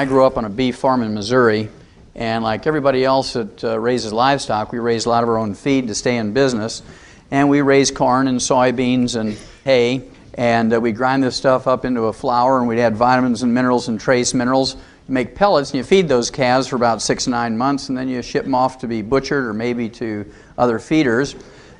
I grew up on a beef farm in Missouri, and like everybody else that uh, raises livestock, we raise a lot of our own feed to stay in business. And we raise corn and soybeans and hay, and uh, we grind this stuff up into a flour, and we'd add vitamins and minerals and trace minerals. You make pellets, and you feed those calves for about six nine months, and then you ship them off to be butchered or maybe to other feeders.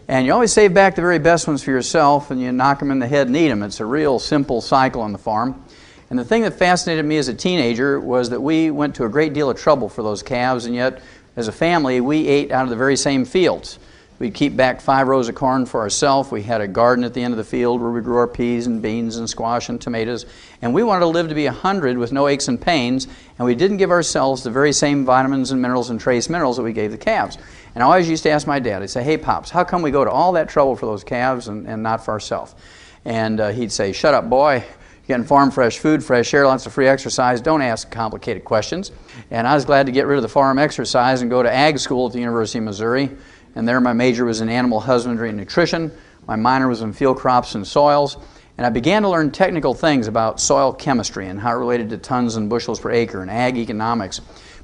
And you always save back the very best ones for yourself, and you knock them in the head and eat them. It's a real simple cycle on the farm. And the thing that fascinated me as a teenager was that we went to a great deal of trouble for those calves, and yet, as a family, we ate out of the very same fields. We'd keep back five rows of corn for ourselves. We had a garden at the end of the field where we grew our peas and beans and squash and tomatoes. And we wanted to live to be 100 with no aches and pains, and we didn't give ourselves the very same vitamins and minerals and trace minerals that we gave the calves. And I always used to ask my dad, I'd say, Hey, Pops, how come we go to all that trouble for those calves and, and not for ourselves? And uh, he'd say, Shut up, boy getting farm fresh food, fresh air, lots of free exercise. Don't ask complicated questions. And I was glad to get rid of the farm exercise and go to ag school at the University of Missouri. And there my major was in animal husbandry and nutrition. My minor was in field crops and soils. And I began to learn technical things about soil chemistry and how it related to tons and bushels per acre and ag economics.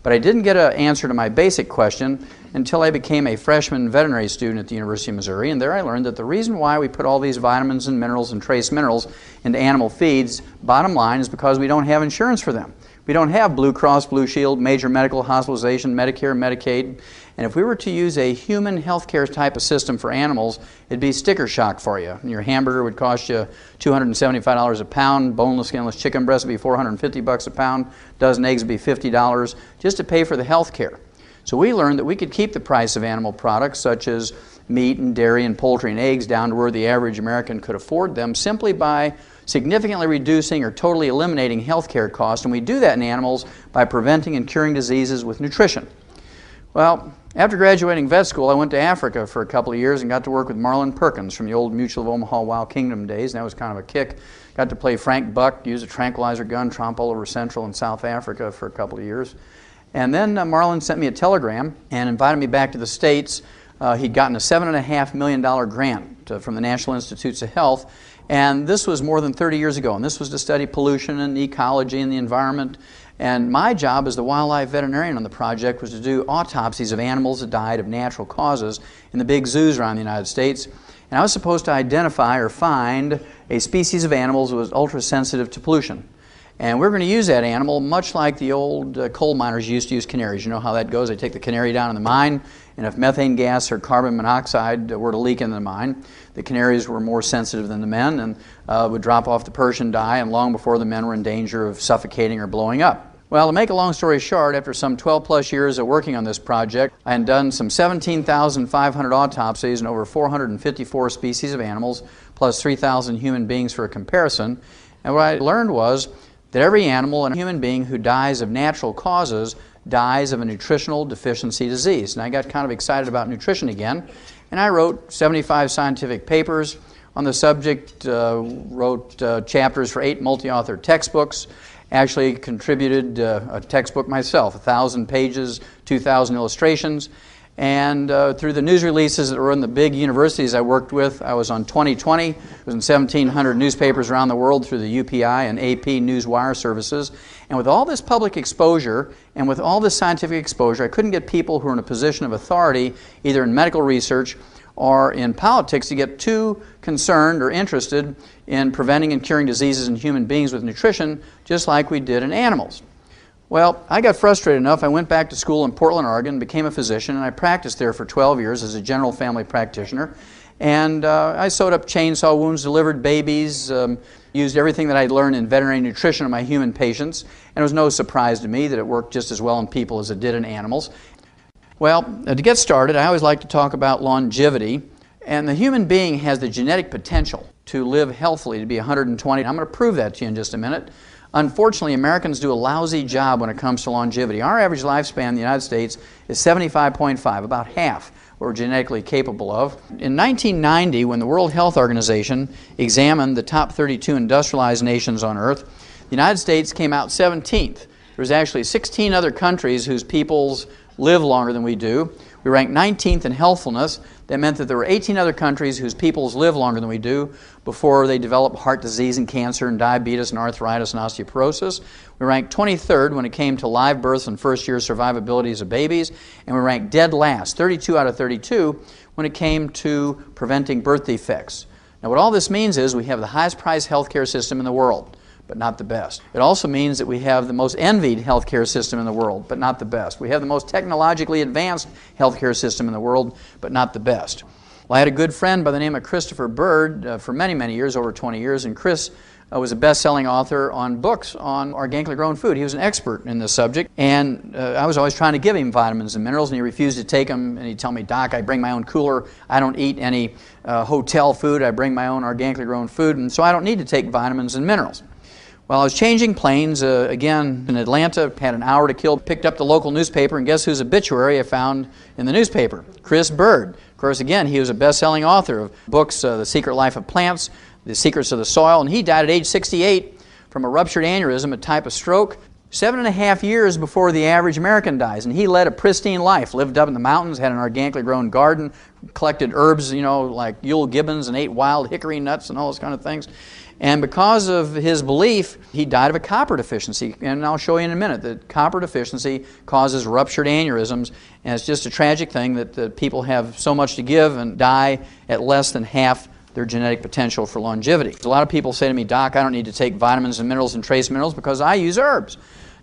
But I didn't get an answer to my basic question until I became a freshman veterinary student at the University of Missouri. And there I learned that the reason why we put all these vitamins and minerals and trace minerals into animal feeds, bottom line, is because we don't have insurance for them. We don't have Blue Cross, Blue Shield, major medical hospitalization, Medicare, Medicaid. And if we were to use a human healthcare type of system for animals, it'd be sticker shock for you. Your hamburger would cost you $275 a pound, boneless, skinless chicken breast would be 450 bucks a pound, dozen eggs would be $50 just to pay for the health care. So we learned that we could keep the price of animal products such as meat and dairy and poultry and eggs down to where the average American could afford them simply by significantly reducing or totally eliminating health care costs. And we do that in animals by preventing and curing diseases with nutrition. Well, after graduating vet school, I went to Africa for a couple of years and got to work with Marlin Perkins from the old Mutual of Omaha Wild Kingdom days, and that was kind of a kick. Got to play Frank Buck, use a tranquilizer gun, tromp all over Central and South Africa for a couple of years. And then uh, Marlin sent me a telegram and invited me back to the States. Uh, he'd gotten a $7.5 million grant uh, from the National Institutes of Health, and this was more than 30 years ago, and this was to study pollution and ecology and the environment and my job as the wildlife veterinarian on the project was to do autopsies of animals that died of natural causes in the big zoos around the United States. And I was supposed to identify or find a species of animals that was ultra sensitive to pollution. And we're going to use that animal much like the old uh, coal miners used to use canaries. You know how that goes. They take the canary down in the mine, and if methane gas or carbon monoxide were to leak in the mine, the canaries were more sensitive than the men and uh, would drop off the Persian dye, and long before the men were in danger of suffocating or blowing up. Well, to make a long story short, after some 12 plus years of working on this project, I had done some 17,500 autopsies and over 454 species of animals, plus 3,000 human beings for a comparison. And what I learned was that every animal and human being who dies of natural causes dies of a nutritional deficiency disease. And I got kind of excited about nutrition again, and I wrote 75 scientific papers on the subject, uh, wrote uh, chapters for eight multi author textbooks actually contributed uh, a textbook myself, a thousand pages, 2,000 illustrations. And uh, through the news releases that were in the big universities I worked with, I was on 2020. It was in 1,700 newspapers around the world through the UPI and AP Newswire services. And with all this public exposure and with all this scientific exposure, I couldn't get people who are in a position of authority, either in medical research or in politics, to get too concerned or interested in preventing and curing diseases in human beings with nutrition, just like we did in animals. Well, I got frustrated enough. I went back to school in Portland, Oregon, became a physician, and I practiced there for 12 years as a general family practitioner. And uh, I sewed up chainsaw wounds, delivered babies, um, used everything that I'd learned in veterinary nutrition on my human patients. And it was no surprise to me that it worked just as well in people as it did in animals. Well, uh, to get started, I always like to talk about longevity. And the human being has the genetic potential to live healthily, to be 120. I'm going to prove that to you in just a minute. Unfortunately, Americans do a lousy job when it comes to longevity. Our average lifespan in the United States is 75.5, about half what we're genetically capable of. In 1990, when the World Health Organization examined the top 32 industrialized nations on Earth, the United States came out 17th. There was actually 16 other countries whose peoples live longer than we do. We ranked 19th in healthfulness. That meant that there were 18 other countries whose peoples live longer than we do before they develop heart disease and cancer and diabetes and arthritis and osteoporosis. We ranked 23rd when it came to live births and first year survivabilities of babies, and we ranked dead last, 32 out of 32, when it came to preventing birth defects. Now, what all this means is we have the highest priced healthcare system in the world but not the best. It also means that we have the most envied healthcare system in the world, but not the best. We have the most technologically advanced healthcare system in the world, but not the best. Well, I had a good friend by the name of Christopher Bird uh, for many, many years, over 20 years, and Chris uh, was a best-selling author on books on organically grown food. He was an expert in this subject, and uh, I was always trying to give him vitamins and minerals, and he refused to take them. And he'd tell me, "Doc, I bring my own cooler. I don't eat any uh, hotel food. I bring my own organically grown food, and so I don't need to take vitamins and minerals." Well, I was changing planes uh, again in Atlanta, had an hour to kill, picked up the local newspaper, and guess whose obituary I found in the newspaper? Chris Bird. Of course, again, he was a best selling author of books, uh, The Secret Life of Plants, The Secrets of the Soil, and he died at age 68 from a ruptured aneurysm, a type of stroke, seven and a half years before the average American dies. And he led a pristine life, lived up in the mountains, had an organically grown garden, collected herbs, you know, like Euell gibbons, and ate wild hickory nuts and all those kind of things. And because of his belief, he died of a copper deficiency. And I'll show you in a minute that copper deficiency causes ruptured aneurysms. And it's just a tragic thing that, people have so much to give and die at less than half their genetic potential for longevity. A lot of people say to me, Doc, I don't need to take vitamins and minerals and trace minerals because I use herbs.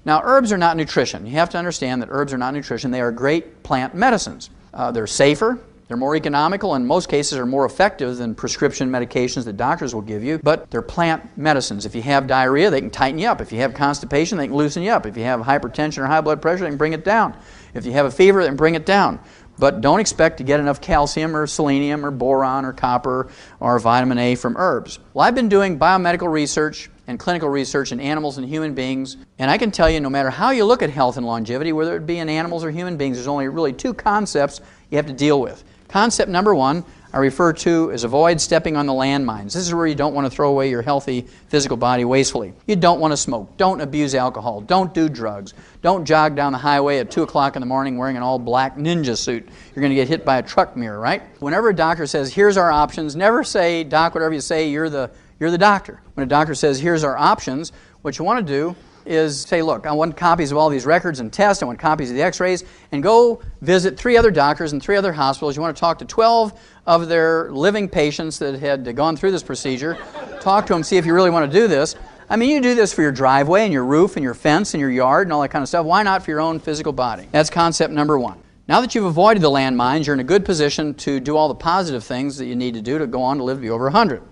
Now, herbs are not nutrition. You have to understand that herbs are not nutrition. They are great plant medicines. Uh, they're safer, they're more economical, and in most cases are more effective than prescription medications that doctors will give you, but they're plant medicines. If you have diarrhea, they can tighten you up. If you have constipation, they can loosen you up. If you have hypertension or high blood pressure, they can bring it down. If you have a fever, they can bring it down. But don't expect to get enough calcium or selenium or boron or copper or vitamin A from herbs. Well, I've been doing biomedical research and clinical research in animals and human beings, and I can tell you no matter how you look at health and longevity, whether it be in animals or human beings, there's only really two concepts you have to deal with. Concept number one I refer to as avoid stepping on the landmines. This is where you don't want to throw away your healthy physical body wastefully. You don't want to smoke. Don't abuse alcohol. Don't do drugs. Don't jog down the highway at 2 o'clock in the morning wearing an all black ninja suit. You're going to get hit by a truck mirror, right? Whenever a doctor says, here's our options, never say, Doc, whatever you say, you're the, you're the doctor. When a doctor says, here's our options, what you want to do is say, look, I want copies of all these records and tests, I want copies of the x rays, and go visit three other doctors and three other hospitals. You want to talk to 12 of their living patients that had gone through this procedure, talk to them, see if you really want to do this. I mean, you do this for your driveway and your roof and your fence and your yard and all that kind of stuff. Why not for your own physical body? That's concept number one. Now that you've avoided the landmines, you're in a good position to do all the positive things that you need to do to go on to live to be over 100.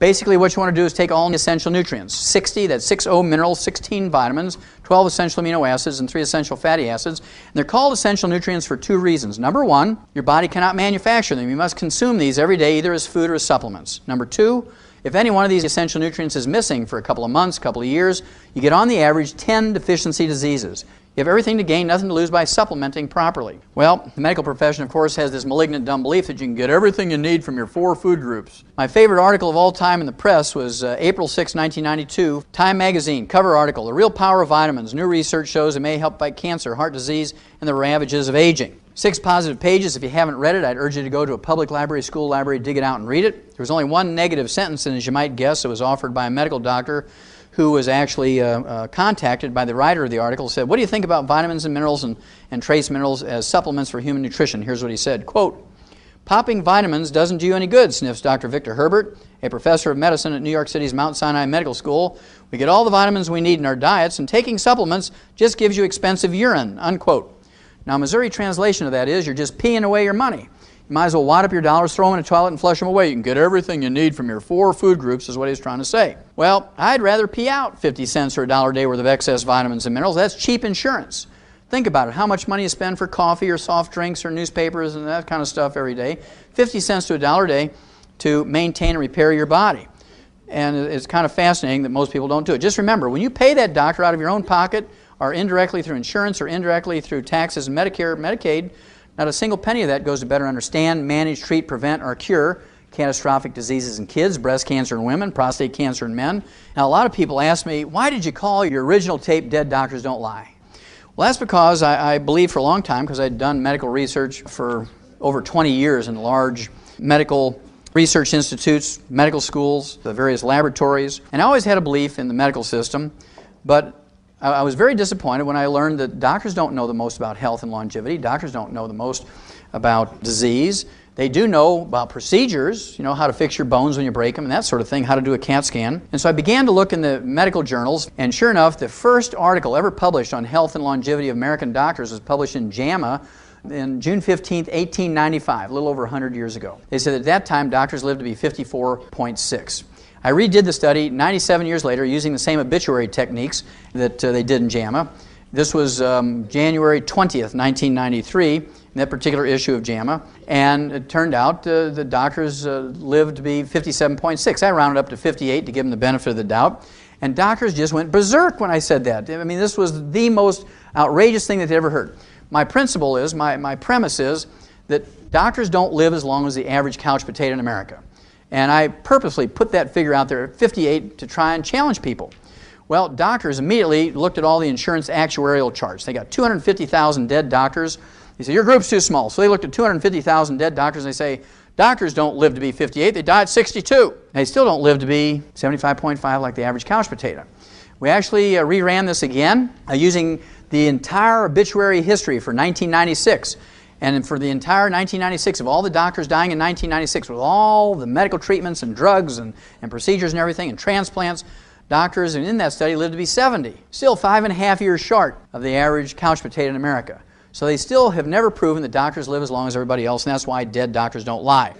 Basically, what you want to do is take all the essential nutrients 60, that's 6 O minerals, 16 vitamins, 12 essential amino acids, and 3 essential fatty acids. And they're called essential nutrients for two reasons. Number one, your body cannot manufacture them. You must consume these every day, either as food or as supplements. Number two, if any one of these essential nutrients is missing for a couple of months, a couple of years, you get on the average 10 deficiency diseases. You have everything to gain, nothing to lose by supplementing properly. Well, the medical profession, of course, has this malignant dumb belief that you can get everything you need from your four food groups. My favorite article of all time in the press was uh, April 6, 1992, Time Magazine, cover article The Real Power of Vitamins. New research shows it may help fight cancer, heart disease, and the ravages of aging. Six positive pages. If you haven't read it, I'd urge you to go to a public library, school library, dig it out and read it. There was only one negative sentence, and as you might guess, it was offered by a medical doctor who was actually uh, uh, contacted by the writer of the article, said, What do you think about vitamins and minerals and, and trace minerals as supplements for human nutrition? Here's what he said quote, Popping vitamins doesn't do you any good, sniffs Dr. Victor Herbert, a professor of medicine at New York City's Mount Sinai Medical School. We get all the vitamins we need in our diets, and taking supplements just gives you expensive urine, unquote. Now, Missouri translation of that is you're just peeing away your money. Might as well wad up your dollars, throw them in a toilet, and flush them away. You can get everything you need from your four food groups, is what he's trying to say. Well, I'd rather pee out 50 cents or a dollar a day worth of excess vitamins and minerals. That's cheap insurance. Think about it. How much money you spend for coffee or soft drinks or newspapers and that kind of stuff every day? 50 cents to a dollar a day to maintain and repair your body. And it's kind of fascinating that most people don't do it. Just remember, when you pay that doctor out of your own pocket, or indirectly through insurance, or indirectly through taxes and Medicare, Medicaid, not a single penny of that goes to better understand, manage, treat, prevent, or cure catastrophic diseases in kids, breast cancer in women, prostate cancer in men. Now, a lot of people ask me, why did you call your original tape Dead Doctors Don't Lie? Well, that's because I, I believe for a long time, because I'd done medical research for over 20 years in large medical research institutes, medical schools, the various laboratories, and I always had a belief in the medical system, but I was very disappointed when I learned that doctors don't know the most about health and longevity. Doctors don't know the most about disease. They do know about procedures, you know, how to fix your bones when you break them and that sort of thing, how to do a CAT scan. And so I began to look in the medical journals, and sure enough, the first article ever published on health and longevity of American doctors was published in JAMA in June 15, 1895, a little over 100 years ago. They said at that time doctors lived to be 54.6. I redid the study 97 years later using the same obituary techniques that uh, they did in JAMA. This was um, January 20th, 1993, in that particular issue of JAMA, and it turned out uh, the doctors uh, lived to be 57.6. I rounded up to 58 to give them the benefit of the doubt, and doctors just went berserk when I said that. I mean, this was the most outrageous thing that they ever heard. My principle is, my, my premise is, that doctors don't live as long as the average couch potato in America. And I purposely put that figure out there at 58 to try and challenge people. Well, doctors immediately looked at all the insurance actuarial charts. They got 250,000 dead doctors. They said, Your group's too small. So they looked at 250,000 dead doctors and they say, Doctors don't live to be 58, they die at 62. They still don't live to be 75.5 like the average couch potato. We actually uh, reran this again uh, using the entire obituary history for 1996. And for the entire 1996, of all the doctors dying in 1996, with all the medical treatments and drugs and, and procedures and everything and transplants, doctors in that study lived to be 70. Still five and a half years short of the average couch potato in America. So they still have never proven that doctors live as long as everybody else, and that's why dead doctors don't lie.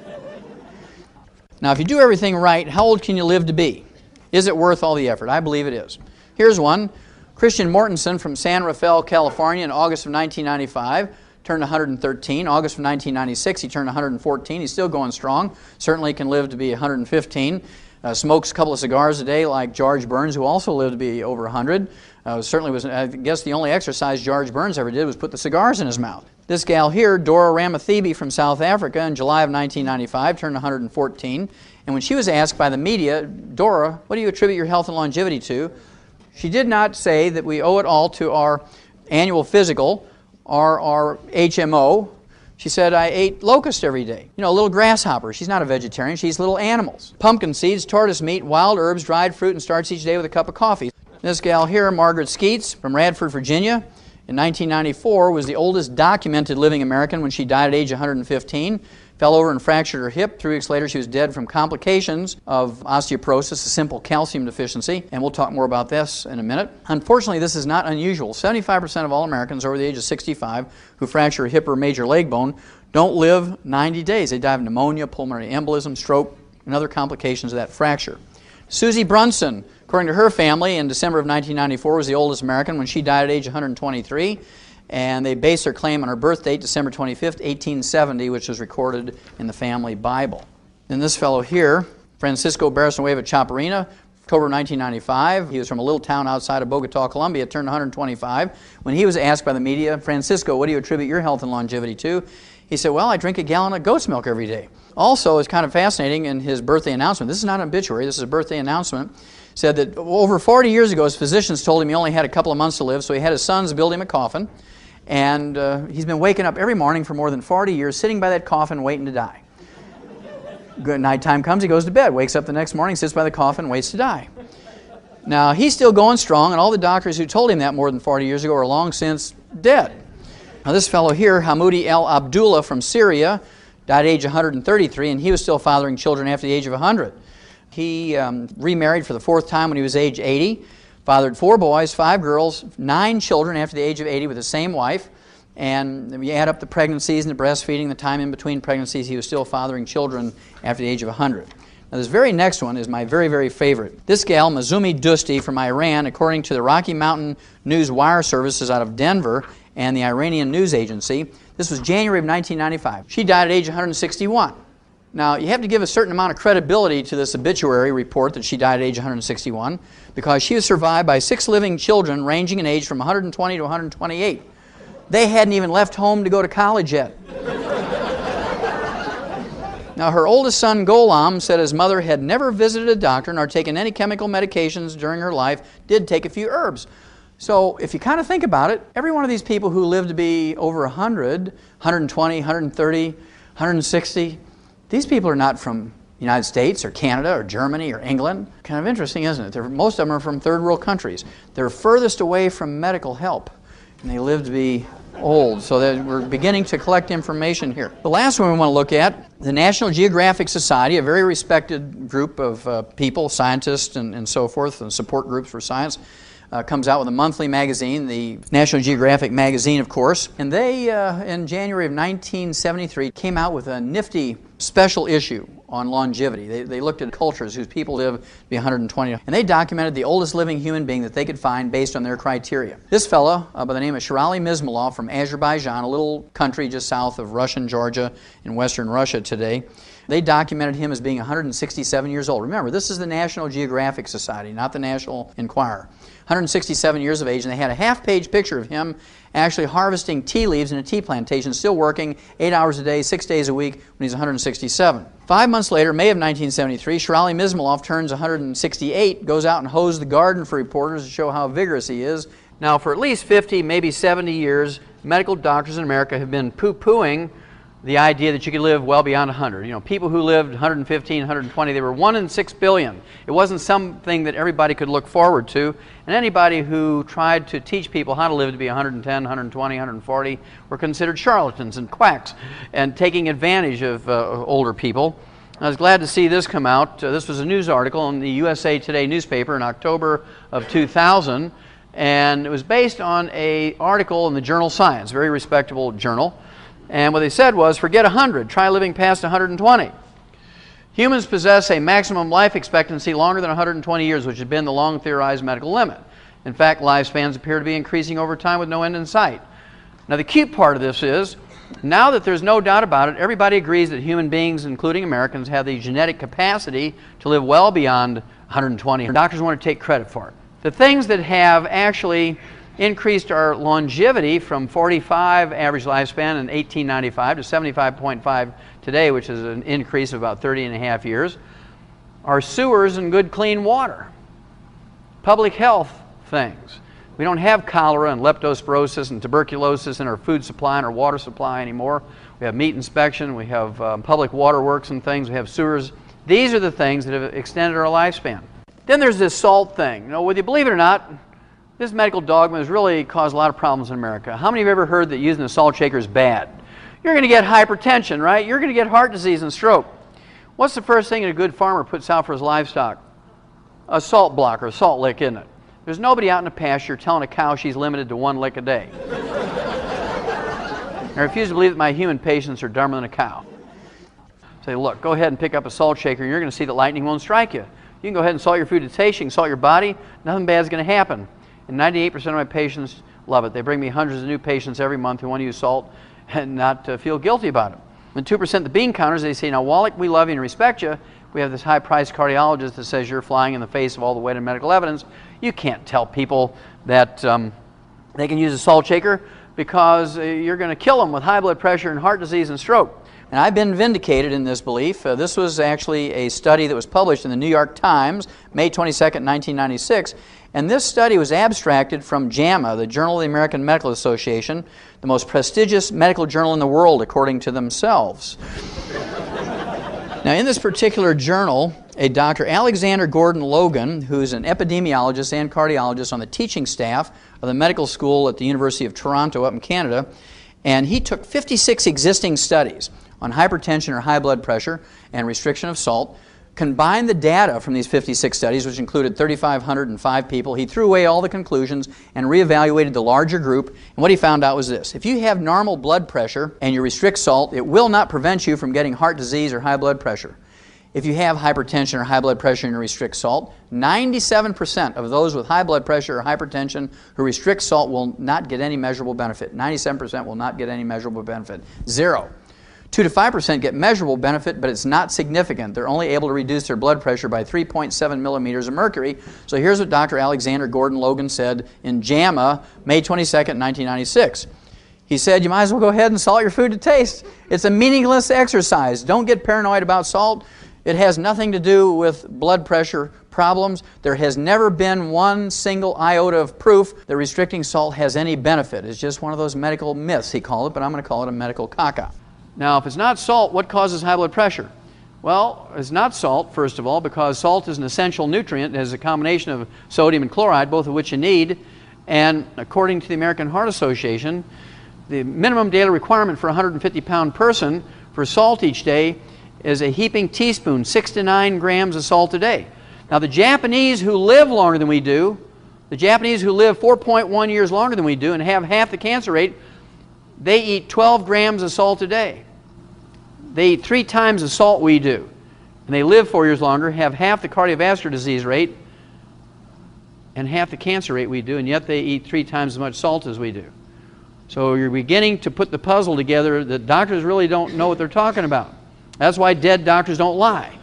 Now, if you do everything right, how old can you live to be? Is it worth all the effort? I believe it is. Here's one Christian Mortensen from San Rafael, California, in August of 1995 turned 113. August of 1996, he turned 114. He's still going strong. Certainly can live to be 115. Uh, smokes a couple of cigars a day, like George Burns, who also lived to be over 100. Uh, certainly was, I guess, the only exercise George Burns ever did was put the cigars in his mouth. This gal here, Dora Ramathebe from South Africa, in July of 1995, turned 114. And when she was asked by the media, Dora, what do you attribute your health and longevity to? She did not say that we owe it all to our annual physical or our HMO. She said, I ate locust every day. You know, a little grasshopper. She's not a vegetarian. She's little animals. Pumpkin seeds, tortoise meat, wild herbs, dried fruit, and starts each day with a cup of coffee. This gal here, Margaret Skeets from Radford, Virginia, in 1994 was the oldest documented living American when she died at age 115 fell over and fractured her hip. Three weeks later, she was dead from complications of osteoporosis, a simple calcium deficiency, and we'll talk more about this in a minute. Unfortunately, this is not unusual. 75% of all Americans over the age of 65 who fracture a hip or major leg bone don't live 90 days. They die of pneumonia, pulmonary embolism, stroke, and other complications of that fracture. Susie Brunson, according to her family, in December of 1994 was the oldest American when she died at age 123 and they base their claim on her birth date, December 25th, 1870, which is recorded in the family Bible. Then this fellow here, Francisco Barrasanueva Chaparina, October 1995. He was from a little town outside of Bogota, Colombia, turned 125. When he was asked by the media, Francisco, what do you attribute your health and longevity to? He said, Well, I drink a gallon of goat's milk every day. Also, it's kind of fascinating in his birthday announcement. This is not an obituary, this is a birthday announcement. Said that over 40 years ago, his physicians told him he only had a couple of months to live, so he had his sons build him a coffin. And uh, he's been waking up every morning for more than 40 years, sitting by that coffin waiting to die. Good night time comes, he goes to bed, wakes up the next morning, sits by the coffin, waits to die. Now, he's still going strong, and all the doctors who told him that more than 40 years ago are long since dead. Now, this fellow here, Hamoudi El Abdullah from Syria, died at age 133, and he was still fathering children after the age of 100. He um, remarried for the fourth time when he was age 80 fathered four boys, five girls, nine children after the age of 80 with the same wife. And you add up the pregnancies and the breastfeeding, the time in between pregnancies, he was still fathering children after the age of 100. Now, this very next one is my very, very favorite. This gal, Mazumi Dusti from Iran, according to the Rocky Mountain News Wire Services out of Denver and the Iranian News Agency, this was January of 1995. She died at age 161. Now, you have to give a certain amount of credibility to this obituary report that she died at age 161 because she was survived by six living children ranging in age from 120 to 128. They hadn't even left home to go to college yet. now, her oldest son, Golam, said his mother had never visited a doctor nor taken any chemical medications during her life, did take a few herbs. So if you kind of think about it, every one of these people who live to be over 100, 120, 130, 160, these people are not from United States or Canada or Germany or England. Kind of interesting, isn't it? They're, most of them are from third world countries. They're furthest away from medical help, and they live to be old. So we're beginning to collect information here. The last one we want to look at, the National Geographic Society, a very respected group of uh, people, scientists and, and so forth, and support groups for science. Uh, comes out with a monthly magazine, the National Geographic magazine, of course. And they, uh, in January of 1973, came out with a nifty special issue on longevity. They, they looked at cultures whose people live to be 120, and they documented the oldest living human being that they could find based on their criteria. This fellow, uh, by the name of Sherali Mizmulov from Azerbaijan, a little country just south of Russian Georgia in western Russia today, they documented him as being 167 years old. Remember, this is the National Geographic Society, not the National Enquirer. 167 years of age, and they had a half page picture of him actually harvesting tea leaves in a tea plantation, still working eight hours a day, six days a week when he's 167. Five months later, May of 1973, Sherali Mizmulov turns 168, goes out and hoes the garden for reporters to show how vigorous he is. Now, for at least 50, maybe 70 years, medical doctors in America have been poo pooing the idea that you could live well beyond 100. You know, people who lived 115, 120, they were 1 in 6 billion. It wasn't something that everybody could look forward to. And anybody who tried to teach people how to live to be 110, 120, 140 were considered charlatans and quacks and taking advantage of uh, older people. I was glad to see this come out. Uh, this was a news article in the USA Today newspaper in October of 2000 and it was based on a article in the journal Science, very respectable journal. And what they said was forget 100, try living past 120. Humans possess a maximum life expectancy longer than 120 years, which has been the long theorized medical limit. In fact, lifespans appear to be increasing over time with no end in sight. Now, the cute part of this is now that there's no doubt about it, everybody agrees that human beings, including Americans, have the genetic capacity to live well beyond 120. Doctors want to take credit for it. The things that have actually increased our longevity from 45 average lifespan in 1895 to 75.5 today, which is an increase of about 30 and a half years, Our sewers and good clean water. Public health things. We don't have cholera and leptospirosis and tuberculosis in our food supply and our water supply anymore. We have meat inspection, we have um, public waterworks and things, we have sewers. These are the things that have extended our lifespan. Then there's this salt thing. You know, whether you believe it or not, this medical dogma has really caused a lot of problems in America. How many of you have ever heard that using a salt shaker is bad? You're going to get hypertension, right? You're going to get heart disease and stroke. What's the first thing a good farmer puts out for his livestock? A salt block or a salt lick, isn't it? There's nobody out in the pasture telling a cow she's limited to one lick a day. I refuse to believe that my human patients are dumber than a cow. Say, look, go ahead and pick up a salt shaker, and you're going to see that lightning won't strike you. You can go ahead and salt your food to taste, you can salt your body, nothing bad is going to happen. And 98% of my patients love it. They bring me hundreds of new patients every month who want to use salt and not uh, feel guilty about it. And 2% the bean counters, they say, now, Wallach, we love you and respect you. We have this high priced cardiologist that says you're flying in the face of all the weight of medical evidence. You can't tell people that um, they can use a salt shaker because uh, you're going to kill them with high blood pressure and heart disease and stroke. And I've been vindicated in this belief. Uh, this was actually a study that was published in the New York Times, May 22, 1996. And this study was abstracted from JAMA, the Journal of the American Medical Association, the most prestigious medical journal in the world, according to themselves. now, in this particular journal, a Dr. Alexander Gordon Logan, who's an epidemiologist and cardiologist on the teaching staff of the medical school at the University of Toronto up in Canada, and he took 56 existing studies on hypertension or high blood pressure and restriction of salt, combined the data from these 56 studies, which included 3,505 people. He threw away all the conclusions and reevaluated the larger group. And what he found out was this if you have normal blood pressure and you restrict salt, it will not prevent you from getting heart disease or high blood pressure. If you have hypertension or high blood pressure and you restrict salt, 97% of those with high blood pressure or hypertension who restrict salt will not get any measurable benefit. 97% will not get any measurable benefit. Zero. 2 to 5% get measurable benefit, but it's not significant. They're only able to reduce their blood pressure by 3.7 millimeters of mercury. So here's what Dr. Alexander Gordon Logan said in JAMA, May 22, 1996. He said, You might as well go ahead and salt your food to taste. It's a meaningless exercise. Don't get paranoid about salt. It has nothing to do with blood pressure problems. There has never been one single iota of proof that restricting salt has any benefit. It's just one of those medical myths, he called it, but I'm going to call it a medical caca. Now, if it's not salt, what causes high blood pressure? Well, it's not salt, first of all, because salt is an essential nutrient. It has a combination of sodium and chloride, both of which you need. And according to the American Heart Association, the minimum daily requirement for a 150 pound person for salt each day is a heaping teaspoon, six to nine grams of salt a day. Now, the Japanese who live longer than we do, the Japanese who live 4.1 years longer than we do and have half the cancer rate, they eat 12 grams of salt a day. They eat three times the salt we do. And they live four years longer, have half the cardiovascular disease rate, and half the cancer rate we do, and yet they eat three times as much salt as we do. So you're beginning to put the puzzle together that doctors really don't know what they're talking about. That's why dead doctors don't lie.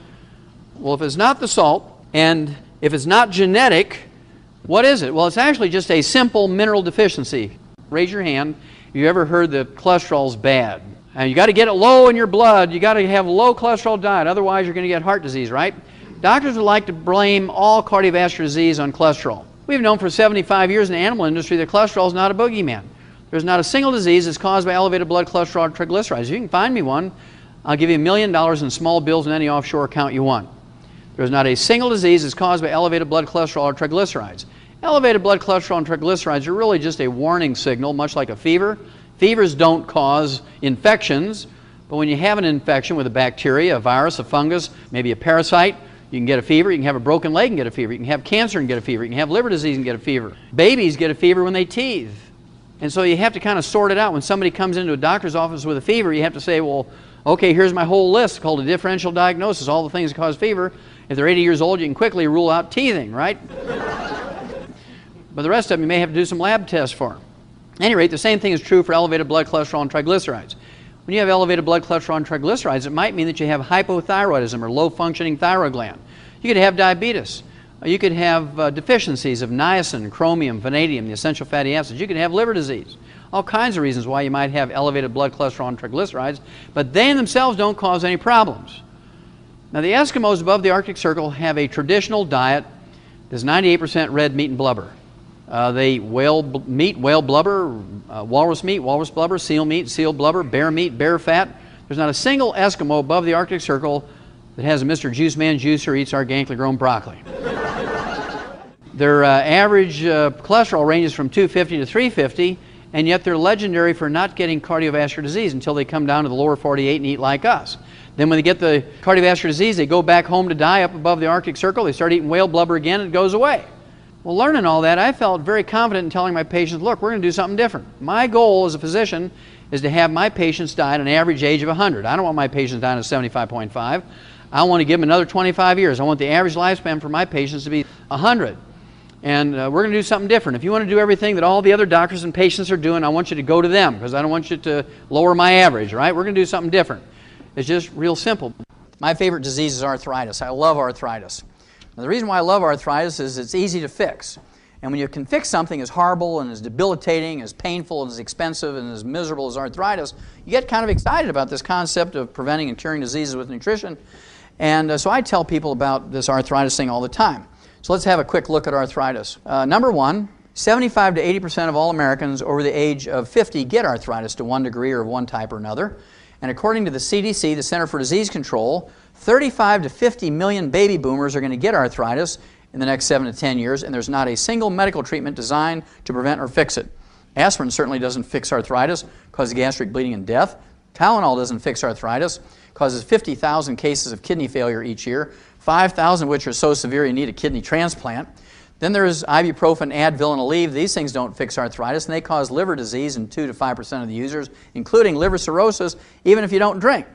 Well, if it's not the salt, and if it's not genetic, what is it? Well, it's actually just a simple mineral deficiency. Raise your hand. You ever heard that cholesterol's bad? And you got to get it low in your blood. You got to have a low cholesterol diet. Otherwise, you're going to get heart disease, right? Doctors would like to blame all cardiovascular disease on cholesterol. We've known for 75 years in the animal industry that cholesterol is not a boogeyman. There's not a single disease that's caused by elevated blood cholesterol or triglycerides. If you can find me one, I'll give you a million dollars in small bills in any offshore account you want. There's not a single disease that's caused by elevated blood cholesterol or triglycerides. Elevated blood cholesterol and triglycerides are really just a warning signal, much like a fever. Fevers don't cause infections, but when you have an infection with a bacteria, a virus, a fungus, maybe a parasite, you can get a fever. You can have a broken leg and get a fever. You can have cancer and get a fever. You can have liver disease and get a fever. Babies get a fever when they teeth. And so you have to kind of sort it out. When somebody comes into a doctor's office with a fever, you have to say, well, okay, here's my whole list called a differential diagnosis, all the things that cause fever. If they're 80 years old, you can quickly rule out teething, right? But the rest of them, you may have to do some lab tests for. At any rate, the same thing is true for elevated blood cholesterol and triglycerides. When you have elevated blood cholesterol and triglycerides, it might mean that you have hypothyroidism or low functioning thyroid gland. You could have diabetes. You could have uh, deficiencies of niacin, chromium, vanadium, the essential fatty acids. You could have liver disease. All kinds of reasons why you might have elevated blood cholesterol and triglycerides, but they themselves don't cause any problems. Now, the Eskimos above the Arctic Circle have a traditional diet that's 98% red meat and blubber. Uh, they whale meat, whale blubber, uh, walrus meat, walrus blubber, seal meat, seal blubber, bear meat, bear fat. There's not a single Eskimo above the Arctic Circle that has a Mr. Juice Man juice or eats organically grown broccoli. their uh, average uh, cholesterol ranges from 250 to 350, and yet they're legendary for not getting cardiovascular disease until they come down to the lower 48 and eat like us. Then when they get the cardiovascular disease, they go back home to die up above the Arctic Circle. They start eating whale blubber again, and it goes away. Well, learning all that, I felt very confident in telling my patients, look, we're going to do something different. My goal as a physician is to have my patients die at an average age of 100. I don't want my patients dying at 75.5. I want to give them another 25 years. I want the average lifespan for my patients to be 100. And uh, we're going to do something different. If you want to do everything that all the other doctors and patients are doing, I want you to go to them because I don't want you to lower my average, right? We're going to do something different. It's just real simple. My favorite disease is arthritis. I love arthritis. Now, the reason why I love arthritis is it's easy to fix. And when you can fix something as horrible and as debilitating, as painful and as expensive and as miserable as arthritis, you get kind of excited about this concept of preventing and curing diseases with nutrition. And uh, so I tell people about this arthritis thing all the time. So let's have a quick look at arthritis. Uh, number one, 75 to 80% of all Americans over the age of 50 get arthritis to one degree or of one type or another. And according to the CDC, the Center for Disease Control, 35 to 50 million baby boomers are going to get arthritis in the next 7 to 10 years, and there's not a single medical treatment designed to prevent or fix it. Aspirin certainly doesn't fix arthritis, causes gastric bleeding and death. Tylenol doesn't fix arthritis, causes 50,000 cases of kidney failure each year, 5,000 of which are so severe you need a kidney transplant. Then there's ibuprofen, Advil, and Aleve. These things don't fix arthritis, and they cause liver disease in 2 to 5% of the users, including liver cirrhosis, even if you don't drink.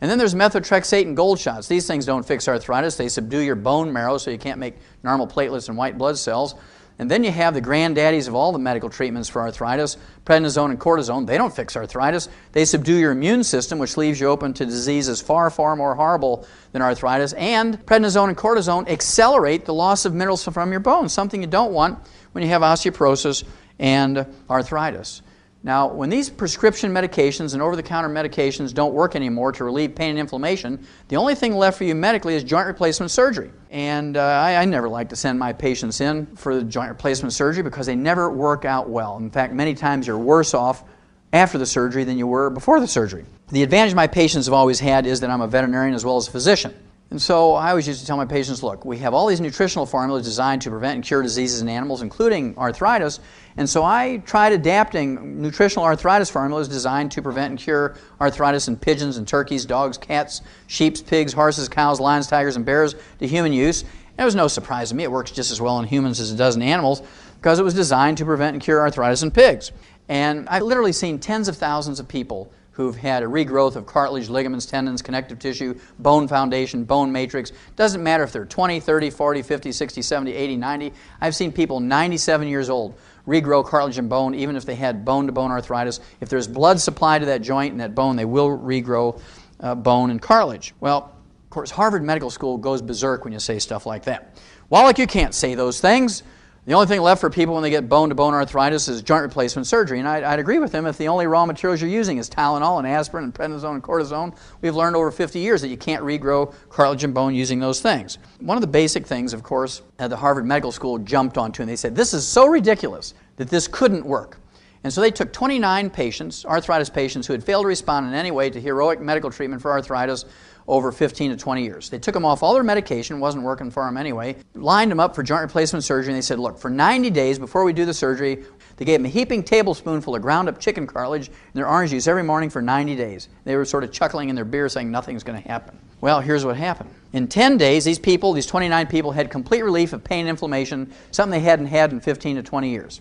And then there's methotrexate and gold shots. These things don't fix arthritis. They subdue your bone marrow so you can't make normal platelets and white blood cells. And then you have the granddaddies of all the medical treatments for arthritis, prednisone and cortisone. They don't fix arthritis. They subdue your immune system, which leaves you open to diseases far, far more horrible than arthritis. And prednisone and cortisone accelerate the loss of minerals from your bones, something you don't want when you have osteoporosis and arthritis. Now, when these prescription medications and over the counter medications don't work anymore to relieve pain and inflammation, the only thing left for you medically is joint replacement surgery. And uh, I, I, never like to send my patients in for joint replacement surgery because they never work out well. In fact, many times you're worse off after the surgery than you were before the surgery. The advantage my patients have always had is that I'm a veterinarian as well as a physician. And so I always used to tell my patients, look, we have all these nutritional formulas designed to prevent and cure diseases in animals, including arthritis. And so I tried adapting nutritional arthritis formulas designed to prevent and cure arthritis in pigeons and turkeys, dogs, cats, sheep, pigs, horses, cows, lions, tigers, and bears to human use. And it was no surprise to me. It works just as well in humans as it does in animals because it was designed to prevent and cure arthritis in pigs. And I've literally seen tens of thousands of people who've had a regrowth of cartilage, ligaments, tendons, connective tissue, bone foundation, bone matrix. Doesn't matter if they're 20, 30, 40, 50, 60, 70, 80, 90. I've seen people 97 years old regrow cartilage and bone even if they had bone to bone arthritis. If there's blood supply to that joint and that bone, they will regrow uh, bone and cartilage. Well, of course, Harvard Medical School goes berserk when you say stuff like that. Wallach, you can't say those things. The only thing left for people when they get bone to bone arthritis is joint replacement surgery. And I'd, I'd, agree with him if the only raw materials you're using is Tylenol and aspirin and prednisone and cortisone. We've learned over 50 years that you can't regrow cartilage and bone using those things. One of the basic things, of course, that the Harvard Medical School jumped onto, and they said, This is so ridiculous that this couldn't work. And so they took 29 patients, arthritis patients, who had failed to respond in any way to heroic medical treatment for arthritis over 15 to 20 years. They took them off all their medication, wasn't working for them anyway, lined them up for joint replacement surgery, and they said, look, for 90 days before we do the surgery, they gave them a heaping tablespoonful of ground up chicken cartilage in their orange juice every morning for 90 days. They were sort of chuckling in their beer saying nothing's going to happen. Well, here's what happened. In 10 days, these people, these 29 people, had complete relief of pain and inflammation, something they hadn't had in 15 to 20 years.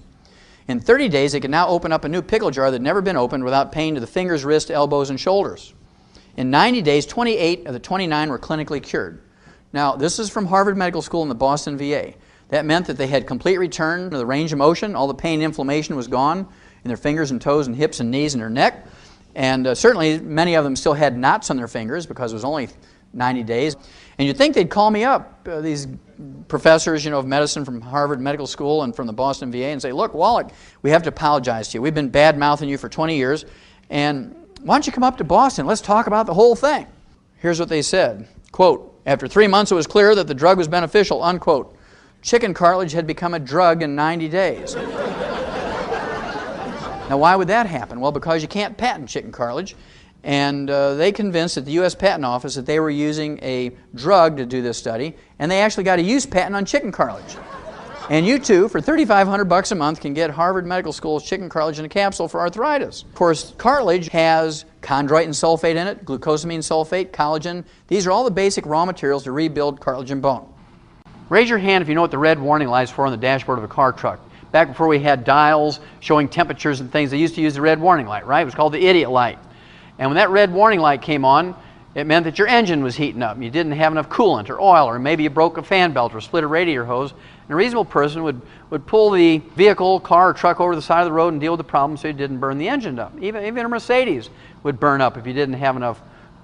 In 30 days, they could now open up a new pickle jar that had never been opened without pain to the fingers, wrists, elbows, and shoulders. In 90 days, 28 of the 29 were clinically cured. Now, this is from Harvard Medical School and the Boston VA. That meant that they had complete return to the range of motion. All the pain and inflammation was gone in their fingers and toes and hips and knees and their neck. And uh, certainly, many of them still had knots on their fingers because it was only 90 days. And you'd think they'd call me up, uh, these professors, you know, of medicine from Harvard Medical School and from the Boston VA, and say, "Look, Wallach, we have to apologize to you. We've been bad mouthing you for 20 years, and why don't you come up to Boston? Let's talk about the whole thing. Here's what they said. Quote, after three months it was clear that the drug was beneficial, unquote. Chicken cartilage had become a drug in 90 days. now, why would that happen? Well, because you can't patent chicken cartilage. And uh, they convinced at the U.S. Patent Office that they were using a drug to do this study, and they actually got a use patent on chicken cartilage. And you too, for 3500 bucks a month, can get Harvard Medical School's chicken cartilage in a capsule for arthritis. Of course, cartilage has chondroitin sulfate in it, glucosamine sulfate, collagen. These are all the basic raw materials to rebuild cartilage and bone. Raise your hand if you know what the red warning light is for on the dashboard of a car truck. Back before we had dials showing temperatures and things, they used to use the red warning light, right? It was called the idiot light. And when that red warning light came on, it meant that your engine was heating up. You didn't have enough coolant or oil, or maybe you broke a fan belt or split a radiator hose. And a reasonable person would, would pull the vehicle, car, or truck over the side of the road and deal with the problem so you didn't burn the engine up. Even, even a Mercedes would burn up if you didn't have enough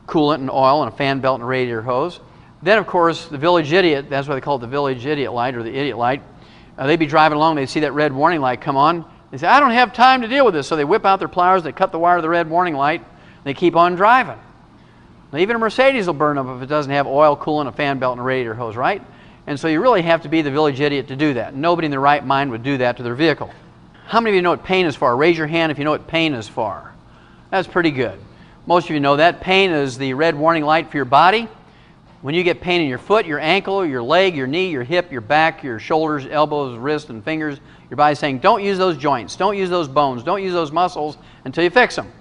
coolant and oil and a fan belt and a radiator hose. Then, of course, the village idiot, that's why they call it the village idiot light or the idiot light, uh, they'd be driving along, they'd see that red warning light come on. They say, I don't have time to deal with this. So they whip out their pliers, they cut the wire to the red warning light, they keep on driving. Now, even a Mercedes will burn up if it doesn't have oil, coolant, a fan belt, and a radiator hose, right? And so you really have to be the village idiot to do that. Nobody in their right mind would do that to their vehicle. How many of you know what pain is for? Raise your hand if you know what pain is for. That's pretty good. Most of you know that. Pain is the red warning light for your body. When you get pain in your foot, your ankle, your leg, your knee, your hip, your back, your shoulders, elbows, wrists, and fingers, your body's saying, don't use those joints, don't use those bones, don't use those muscles until you fix them.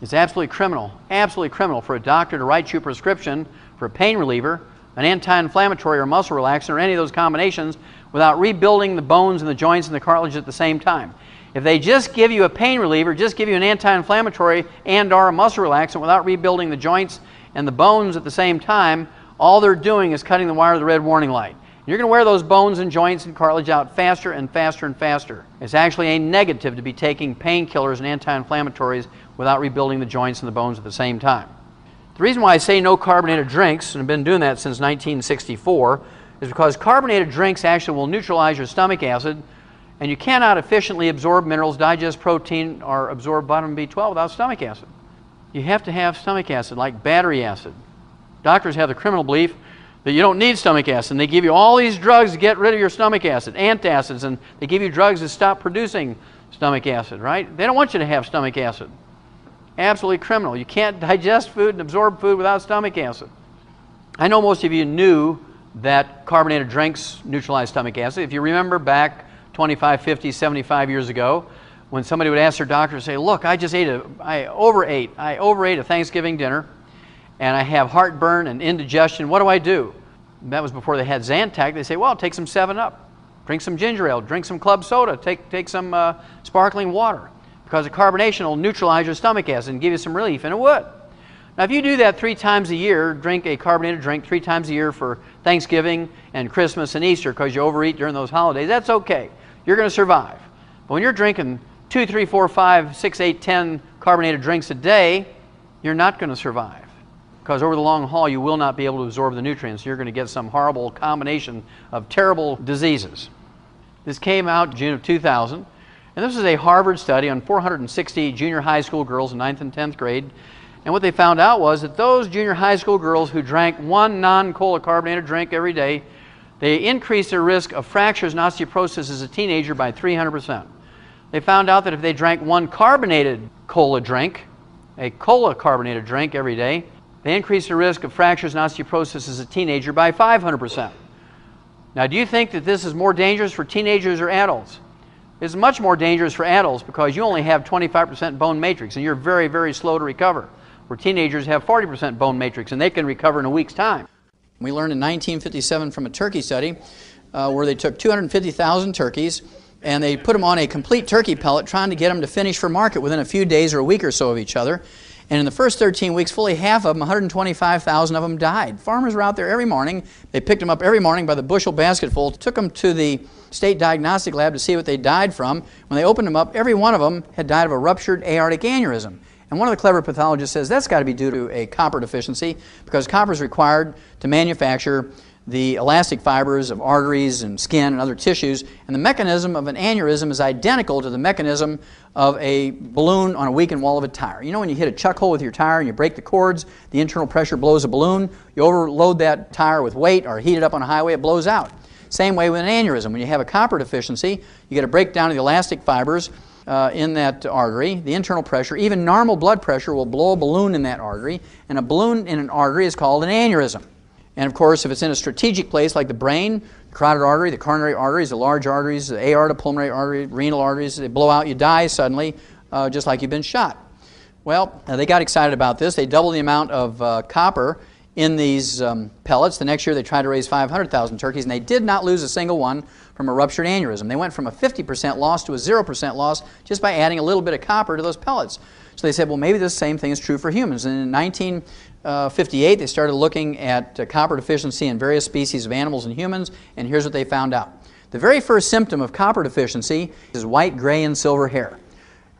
It's absolutely criminal, absolutely criminal for a doctor to write you a prescription for a pain reliever, an anti inflammatory or muscle relaxant, or any of those combinations without rebuilding the bones and the joints and the cartilage at the same time. If they just give you a pain reliever, just give you an anti-inflammatory and or a muscle relaxant without rebuilding the joints and the bones at the same time, all they're doing is cutting the wire of the red warning light. You're going to wear those bones and joints and cartilage out faster and faster and faster. It's actually a negative to be taking painkillers and anti-inflammatories without rebuilding the joints and the bones at the same time. The reason why I say no carbonated drinks, and I've been doing that since 1964, is because carbonated drinks actually will neutralize your stomach acid And you cannot efficiently absorb minerals, digest protein, or absorb vitamin B12 without stomach acid. You have to have stomach acid, like battery acid. Doctors have the criminal belief that you don't need stomach acid. And they give you all these drugs to get rid of your stomach acid, antacids, and they give you drugs to stop producing stomach acid, right? They don't want you to have stomach acid. Absolutely criminal. You can't digest food and absorb food without stomach acid. I know most of you knew that carbonated drinks neutralize stomach acid. If you remember back 25, 50, 75 years ago, when somebody would ask their doctor to say, look, I just ate a, I overate, I overate a Thanksgiving dinner, and I have heartburn and indigestion. What do I do? And that was before they had Zantac. They say, well, take some 7-Up, drink some ginger ale, drink some club soda, take, take some uh, sparkling water, because the carbonation will neutralize your stomach acid and give you some relief, and it would. Now, if you do that three times a year, drink a carbonated drink three times a year for Thanksgiving and Christmas and Easter because you overeat during those holidays, that's okay. You're going to survive. But when you're drinking two, three, four, five, six, eight, ten carbonated drinks a day, you're not going to survive because over the long haul you will not be able to absorb the nutrients. You're going to get some horrible combination of terrible diseases. This came out June of 2000, and this is a Harvard study on 460 junior high school girls in 9th and 10th grade. And what they found out was that those junior high school girls who drank one non-cola carbonated drink every day, they increased their risk of fractures and osteoporosis as a teenager by 300%. They found out that if they drank one carbonated cola drink, a cola carbonated drink every day, they increase the risk of fractures and osteoporosis as a teenager by 500%. Now, do you think that this is more dangerous for teenagers or adults? It's much more dangerous for adults because you only have 25% bone matrix and you're very, very slow to recover. Where teenagers have 40% bone matrix and they can recover in a week's time. We learned in 1957 from a turkey study uh, where they took 250,000 turkeys and they put them on a complete turkey pellet trying to get them to finish for market within a few days or a week or so of each other. And in the first 13 weeks, fully half of them, 125,000 of them died. Farmers were out there every morning. They picked them up every morning by the bushel basketful, took them to the state diagnostic lab to see what they died from. When they opened them up, every one of them had died of a ruptured aortic aneurysm. And one of the clever pathologists says that's got to be due to a copper deficiency because copper is required to manufacture the elastic fibers of arteries and skin and other tissues, and the mechanism of an aneurysm is identical to the mechanism of a balloon on a weakened wall of a tire. You know when you hit a chuck hole with your tire and you break the cords, the internal pressure blows a balloon, you overload that tire with weight or heat it up on a highway, it blows out. Same way with an aneurysm. When you have a copper deficiency, you get a breakdown of the elastic fibers uh, in that artery, the internal pressure, even normal blood pressure will blow a balloon in that artery, and a balloon in an artery is called an aneurysm. And of course, if it's in a strategic place like the brain, the carotid artery, the coronary arteries, the large arteries, the aorta, pulmonary artery, renal arteries, they blow out, you die suddenly, uh, just like you've been shot. Well, they got excited about this. They doubled the amount of uh, copper in these um, pellets. The next year, they tried to raise 500,000 turkeys, and they did not lose a single one from a ruptured aneurysm. They went from a 50% loss to a 0% loss just by adding a little bit of copper to those pellets. So they said, well, maybe the same thing is true for humans. And in 1958, they started looking at uh, copper deficiency in various species of animals and humans, and here's what they found out. The very first symptom of copper deficiency is white, gray, and silver hair.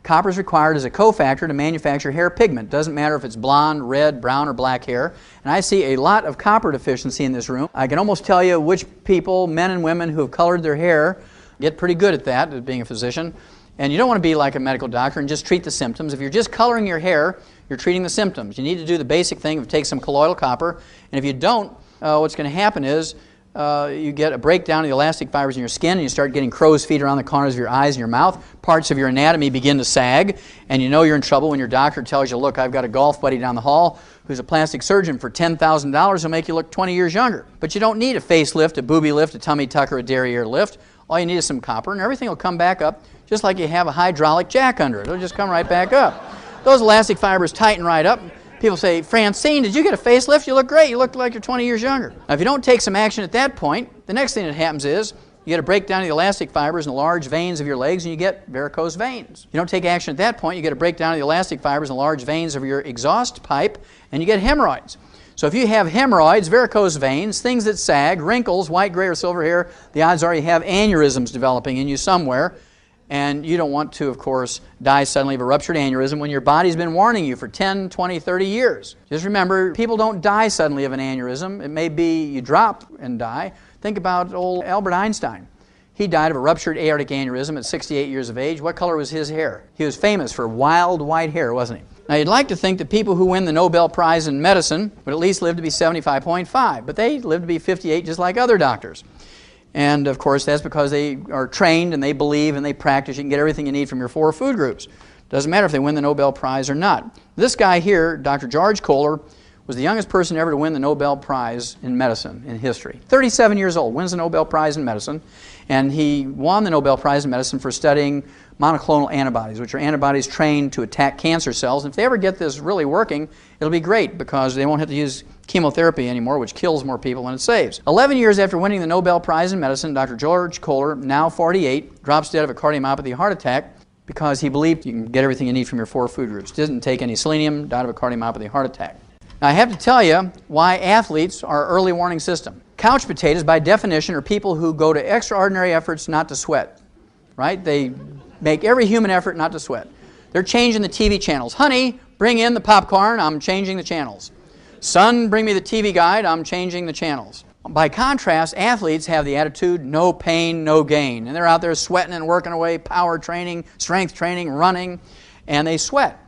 Copper is required as a cofactor to manufacture hair pigment. Doesn't matter if it's blonde, red, brown, or black hair. And I see a lot of copper deficiency in this room. I can almost tell you which people, men and women, who have colored their hair, get pretty good at that, at being a physician. And you don't want to be like a medical doctor and just treat the symptoms. If you're just coloring your hair, you're treating the symptoms. You need to do the basic thing of take some colloidal copper. And if you don't, uh, what's going to happen is uh, you get a breakdown of the elastic fibers in your skin and you start getting crow's feet around the corners of your eyes and your mouth. Parts of your anatomy begin to sag, and you know you're in trouble when your doctor tells you, Look, I've got a golf buddy down the hall who's a plastic surgeon for $10,000 who'll make you look 20 years younger. But you don't need a facelift, a booby lift, a tummy tuck, or a derriere lift. All you need is some copper, and everything will come back up just like you have a hydraulic jack under it. It'll just come right back up. Those elastic fibers tighten right up. People say, Francine, did you get a facelift? You look great. You look like you're 20 years younger. Now, if you don't take some action at that point, the next thing that happens is you get a breakdown of the elastic fibers in the large veins of your legs and you get varicose veins. You don't take action at that point, you get a breakdown of the elastic fibers in the large veins of your exhaust pipe and you get hemorrhoids. So if you have hemorrhoids, varicose veins, things that sag, wrinkles, white, gray, or silver hair, the odds are you have aneurysms developing in you somewhere. And you don't want to, of course, die suddenly of a ruptured aneurysm when your body's been warning you for 10, 20, 30 years. Just remember, people don't die suddenly of an aneurysm. It may be you drop and die. Think about old Albert Einstein. He died of a ruptured aortic aneurysm at 68 years of age. What color was his hair? He was famous for wild white hair, wasn't he? Now, you'd like to think that people who win the Nobel Prize in medicine would at least live to be 75.5, but they live to be 58 just like other doctors. And of course, that's because they are trained and they believe and they practice. You can get everything you need from your four food groups. Doesn't matter if they win the Nobel Prize or not. This guy here, Dr. George Kohler, was the youngest person ever to win the Nobel Prize in medicine in history. 37 years old, wins the Nobel Prize in medicine, and he won the Nobel Prize in medicine for studying monoclonal antibodies, which are antibodies trained to attack cancer cells. And if they ever get this really working, it'll be great because they won't have to use chemotherapy anymore, which kills more people than it saves. 11 years after winning the Nobel Prize in medicine, Dr. George Kohler, now 48, drops dead of a cardiomyopathy heart attack because he believed you can get everything you need from your four food groups. Didn't take any selenium, died of a cardiomyopathy heart attack. Now, I have to tell you why athletes are early warning system. Couch potatoes, by definition, are people who go to extraordinary efforts not to sweat, right? They make every human effort not to sweat. They're changing the TV channels. Honey, bring in the popcorn, I'm changing the channels. Son, bring me the TV guide, I'm changing the channels. By contrast, athletes have the attitude no pain, no gain. And they're out there sweating and working away, power training, strength training, running, and they sweat.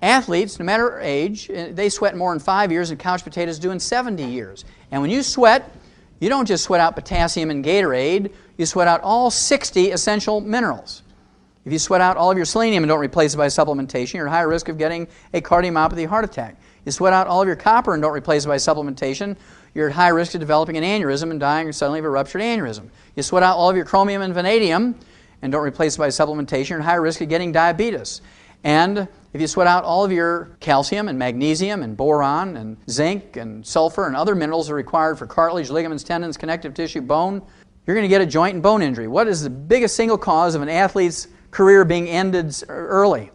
Athletes, no matter age, eh, they sweat more in five years than couch potatoes do in 70 years. And when you sweat, you don't just sweat out potassium and Gatorade, you sweat out all 60 essential minerals. If you sweat out all of your selenium and don't replace it by supplementation, you're at higher risk of getting a cardiomyopathy heart attack. You sweat out all of your copper and don't replace it by supplementation, you're at high risk of developing an aneurysm and dying suddenly of a ruptured aneurysm. You sweat out all of your chromium and vanadium and don't replace it by supplementation, you're at high risk of getting diabetes. And if you sweat out all of your calcium and magnesium and boron and zinc and sulfur and other minerals that are required for cartilage, ligaments, tendons, connective tissue, bone, you're going to get a joint and bone injury. What is the biggest single cause of an athlete's career being ended early?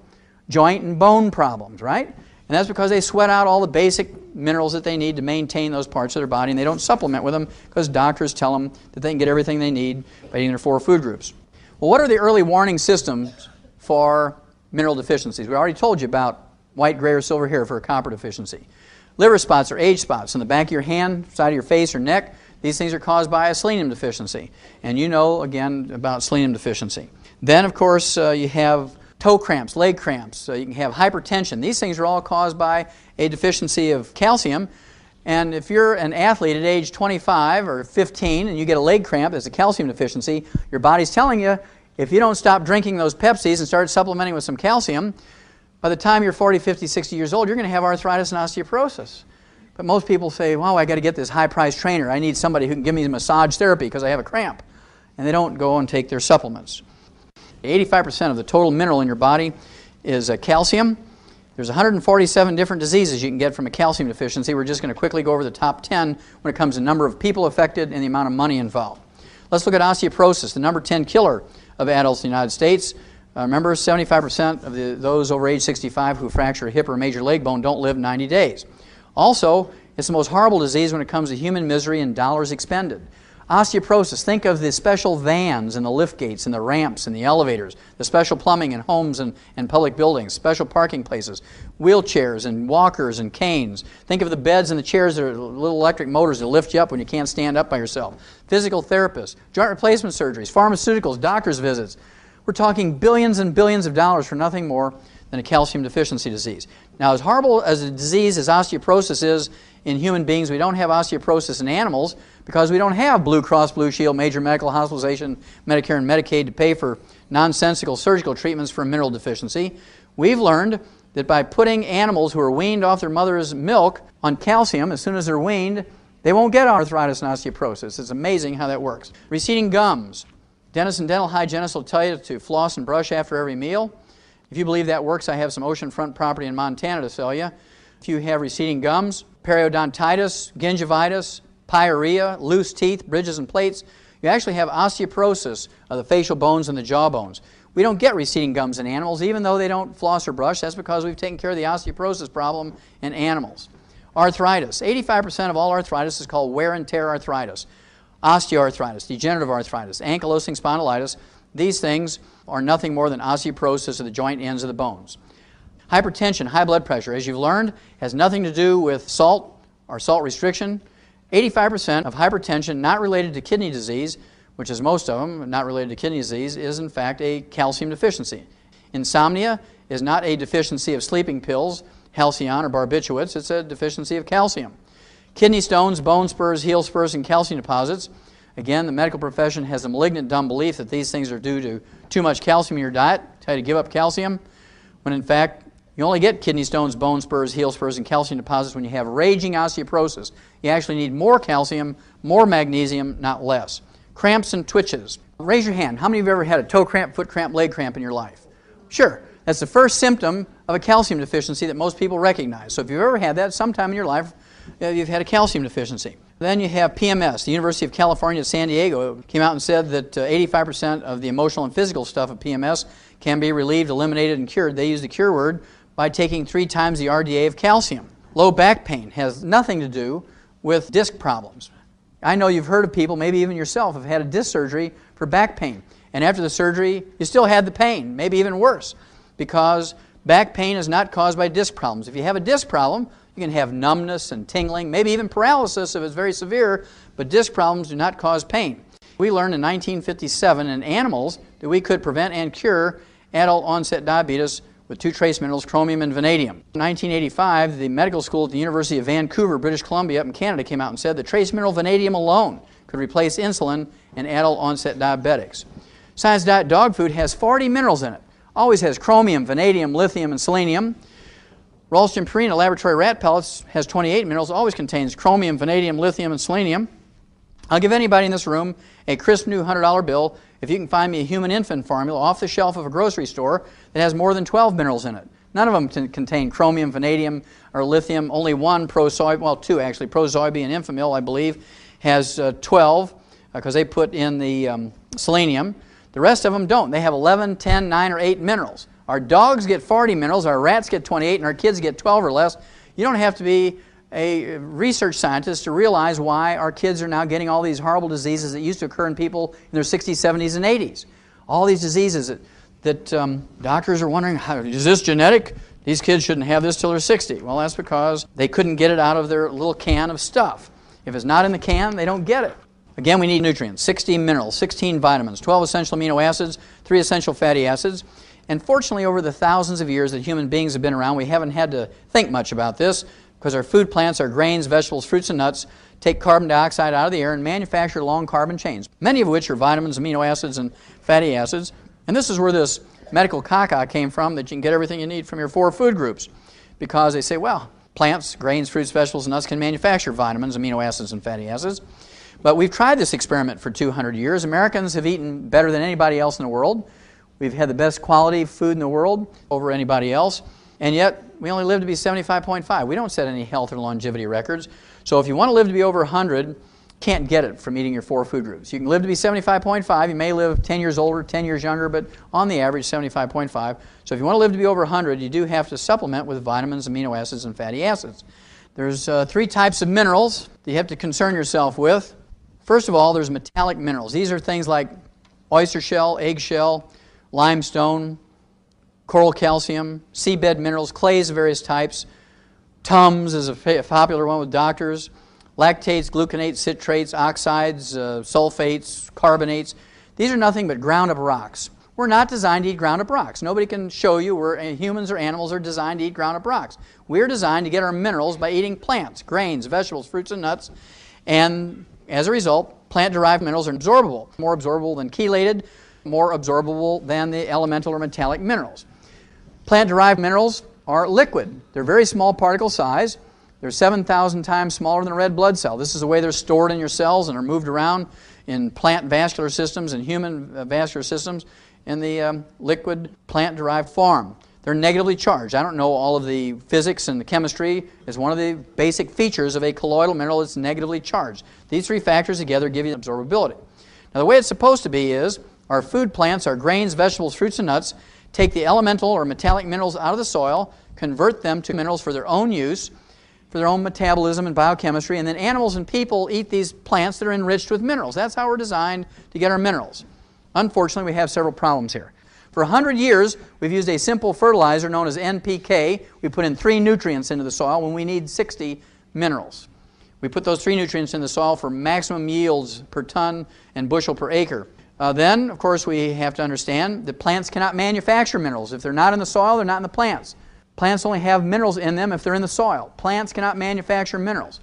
Joint and bone problems, right? And that's because they sweat out all the basic minerals that they need to maintain those parts of their body and they don't supplement with them because doctors tell them that they can get everything they need by eating their four food groups. Well, what are the early warning systems for mineral deficiencies. We already told you about white, gray, or silver hair for a copper deficiency. Liver spots or age spots on the back of your hand, side of your face, or neck. These things are caused by a selenium deficiency. And you know, again, about selenium deficiency. Then, of course, uh, you have toe cramps, leg cramps. Uh, you can have hypertension. These things are all caused by a deficiency of calcium. And if you're an athlete at age 25 or 15 and you get a leg cramp, there's a calcium deficiency, your body's telling you if you don't stop drinking those Pepsis and start supplementing with some calcium, by the time you're 40, 50, 60 years old, you're going to have arthritis and osteoporosis. But most people say, wow, I got to get this high priced trainer. I need somebody who can give me massage therapy because I have a cramp. And they don't go and take their supplements. 85% of the total mineral in your body is uh, calcium. There's 147 different diseases you can get from a calcium deficiency. We're just going to quickly go over the top 10 when it comes to number of people affected and the amount of money involved. Let's look at osteoporosis, the number 10 killer of adults in the United States. Uh, remember, 75% of the, those over age 65 who fracture a hip or major leg bone don't live 90 days. Also, it's the most horrible disease when it comes to human misery and dollars expended. Osteoporosis, think of the special vans and the lift gates and the ramps and the elevators, the special plumbing in homes and, and public buildings, special parking places, wheelchairs and walkers and canes. Think of the beds and the chairs that are little electric motors that lift you up when you can't stand up by yourself. Physical therapists, joint replacement surgeries, pharmaceuticals, doctor's visits. We're talking billions and billions of dollars for nothing more than a calcium deficiency disease. Now, as horrible as a disease as osteoporosis is in human beings, we don't have osteoporosis in animals because we don't have Blue Cross Blue Shield, major medical hospitalization, Medicare, and Medicaid to pay for nonsensical surgical treatments for mineral deficiency. We've learned that by putting animals who are weaned off their mother's milk on calcium as soon as they're weaned, they won't get arthritis and osteoporosis. It's amazing how that works. Receding gums. Dentists and dental hygienists will tell you to floss and brush after every meal. If you believe that works, I have some oceanfront property in Montana to sell you. If you have receding gums, periodontitis, gingivitis, pyorrhea, loose teeth, bridges and plates, you actually have osteoporosis of the facial bones and the jaw bones. We don't get receding gums in animals, even though they don't floss or brush. That's because we've taken care of the osteoporosis problem in animals. Arthritis. 85% of all arthritis is called wear and tear arthritis. Osteoarthritis, degenerative arthritis, ankylosing spondylitis. These things are nothing more than osteoporosis of the joint ends of the bones. Hypertension, high blood pressure, as you've learned, has nothing to do with salt or salt restriction. 85% of hypertension not related to kidney disease, which is most of them, not related to kidney disease, is in fact a calcium deficiency. Insomnia is not a deficiency of sleeping pills, Halcion or barbiturates, it's a deficiency of calcium. Kidney stones, bone spurs, heel spurs, and calcium deposits. Again, the medical profession has a malignant, dumb belief that these things are due to too much calcium in your diet, tell you to give up calcium, when in fact, you only get kidney stones, bone spurs, heel spurs, and calcium deposits when you have raging osteoporosis. You actually need more calcium, more magnesium, not less. Cramps and twitches. Raise your hand. How many of you have ever had a toe cramp, foot cramp, leg cramp in your life? Sure. That's the first symptom of a calcium deficiency that most people recognize. So if you've ever had that sometime in your life, you've had a calcium deficiency. Then you have PMS. The University of California at San Diego came out and said that 85% uh, of the emotional and physical stuff of PMS can be relieved, eliminated, and cured. They use the cure word by taking three times the RDA of calcium. Low back pain has nothing to do with disc problems. I know you've heard of people, maybe even yourself, have had a disc surgery for back pain. And after the surgery, you still had the pain, maybe even worse, because back pain is not caused by disc problems. If you have a disc problem, you can have numbness and tingling, maybe even paralysis if it's very severe, but disc problems do not cause pain. We learned in 1957 in animals that we could prevent and cure adult onset diabetes with two trace minerals, chromium and vanadium. In 1985, the medical school at the University of Vancouver, British Columbia, up in Canada, came out and said that trace mineral vanadium alone could replace insulin in adult onset diabetics. Science Diet dog food has 40 minerals in it. Always has chromium, vanadium, lithium, and selenium. Ralston Purina laboratory rat pellets has 28 minerals, always contains chromium, vanadium, lithium, and selenium. I'll give anybody in this room a crisp new $100 bill if you can find me a human infant formula off the shelf of a grocery store that has more than 12 minerals in it. None of them contain chromium, vanadium, or lithium. Only one prosoy, well, two actually, ProSobee and Enfamil, I believe, has uh, 12 because uh, they put in the um, selenium. The rest of them don't. They have 11, 10, 9, or 8 minerals. Our dogs get 40 minerals, our rats get 28, and our kids get 12 or less. You don't have to be a research scientist to realize why our kids are now getting all these horrible diseases that used to occur in people in their 60s, 70s, and 80s. All these diseases that, that um, doctors are wondering, how, is this genetic? These kids shouldn't have this till they're 60. Well, that's because they couldn't get it out of their little can of stuff. If it's not in the can, they don't get it. Again, we need nutrients 16 minerals, 16 vitamins, 12 essential amino acids, 3 essential fatty acids. And fortunately, over the thousands of years that human beings have been around, we haven't had to think much about this because our food plants, our grains, vegetables, fruits, and nuts take carbon dioxide out of the air and manufacture long carbon chains, many of which are vitamins, amino acids, and fatty acids. And this is where this medical caca came from that you can get everything you need from your four food groups because they say, well, plants, grains, fruits, vegetables, and nuts can manufacture vitamins, amino acids, and fatty acids. But we've tried this experiment for 200 years. Americans have eaten better than anybody else in the world. We've had the best quality food in the world over anybody else. And yet, we only live to be 75.5. We don't set any health or longevity records. So if you want to live to be over 100, can't get it from eating your four food groups. You can live to be 75.5. You may live 10 years older, 10 years younger, but on the average, 75.5. So if you want to live to be over 100, you do have to supplement with vitamins, amino acids, and fatty acids. There's uh, three types of minerals that you have to concern yourself with. First of all, there's metallic minerals. These are things like oyster shell, eggshell, limestone, coral calcium, seabed minerals, clays of various types. Tums is a popular one with doctors. Lactates, gluconates, citrates, oxides, uh, sulfates, carbonates. These are nothing but ground up rocks. We're not designed to eat ground up rocks. Nobody can show you where uh, humans or animals are designed to eat ground up rocks. We're designed to get our minerals by eating plants, grains, vegetables, fruits, and nuts. And as a result, plant derived minerals are absorbable, more absorbable than chelated, more absorbable than the elemental or metallic minerals. Plant derived minerals are liquid. They're very small particle size. They're 7,000 times smaller than a red blood cell. This is the way they're stored in your cells and are moved around in plant vascular systems and human uh, vascular systems in the um, liquid plant derived form. They're negatively charged. I don't know all of the physics and the chemistry. It's one of the basic features of a colloidal mineral that's negatively charged. These three factors together give you absorbability. Now, the way it's supposed to be is our food plants, our grains, vegetables, fruits, and nuts, take the elemental or metallic minerals out of the soil, convert them to minerals for their own use, for their own metabolism and biochemistry, and then animals and people eat these plants that are enriched with minerals. That's how we're designed to get our minerals. Unfortunately, we have several problems here. For 100 years, we've used a simple fertilizer known as NPK. We put in three nutrients into the soil when we need 60 minerals. We put those three nutrients in the soil for maximum yields per ton and bushel per acre. Uh, then, of course, we have to understand that plants cannot manufacture minerals. If they're not in the soil, they're not in the plants. Plants only have minerals in them if they're in the soil. Plants cannot manufacture minerals.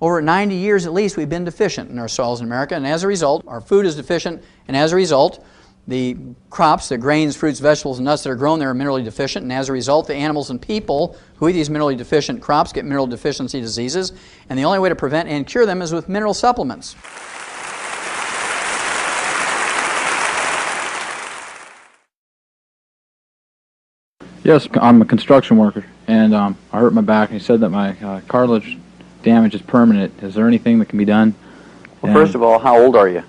Over 90 years at least, we've been deficient in our soils in America, and as a result, our food is deficient, and as a result, the crops, the grains, fruits, vegetables, and nuts that are grown there are minerally deficient, and as a result, the animals and people who eat these minerally deficient crops get mineral deficiency diseases, and the only way to prevent and cure them is with mineral supplements. Yes, I'm a construction worker, and um, I hurt my back. And he said that my uh, cartilage damage is permanent. Is there anything that can be done? Well, first of all, how old are you?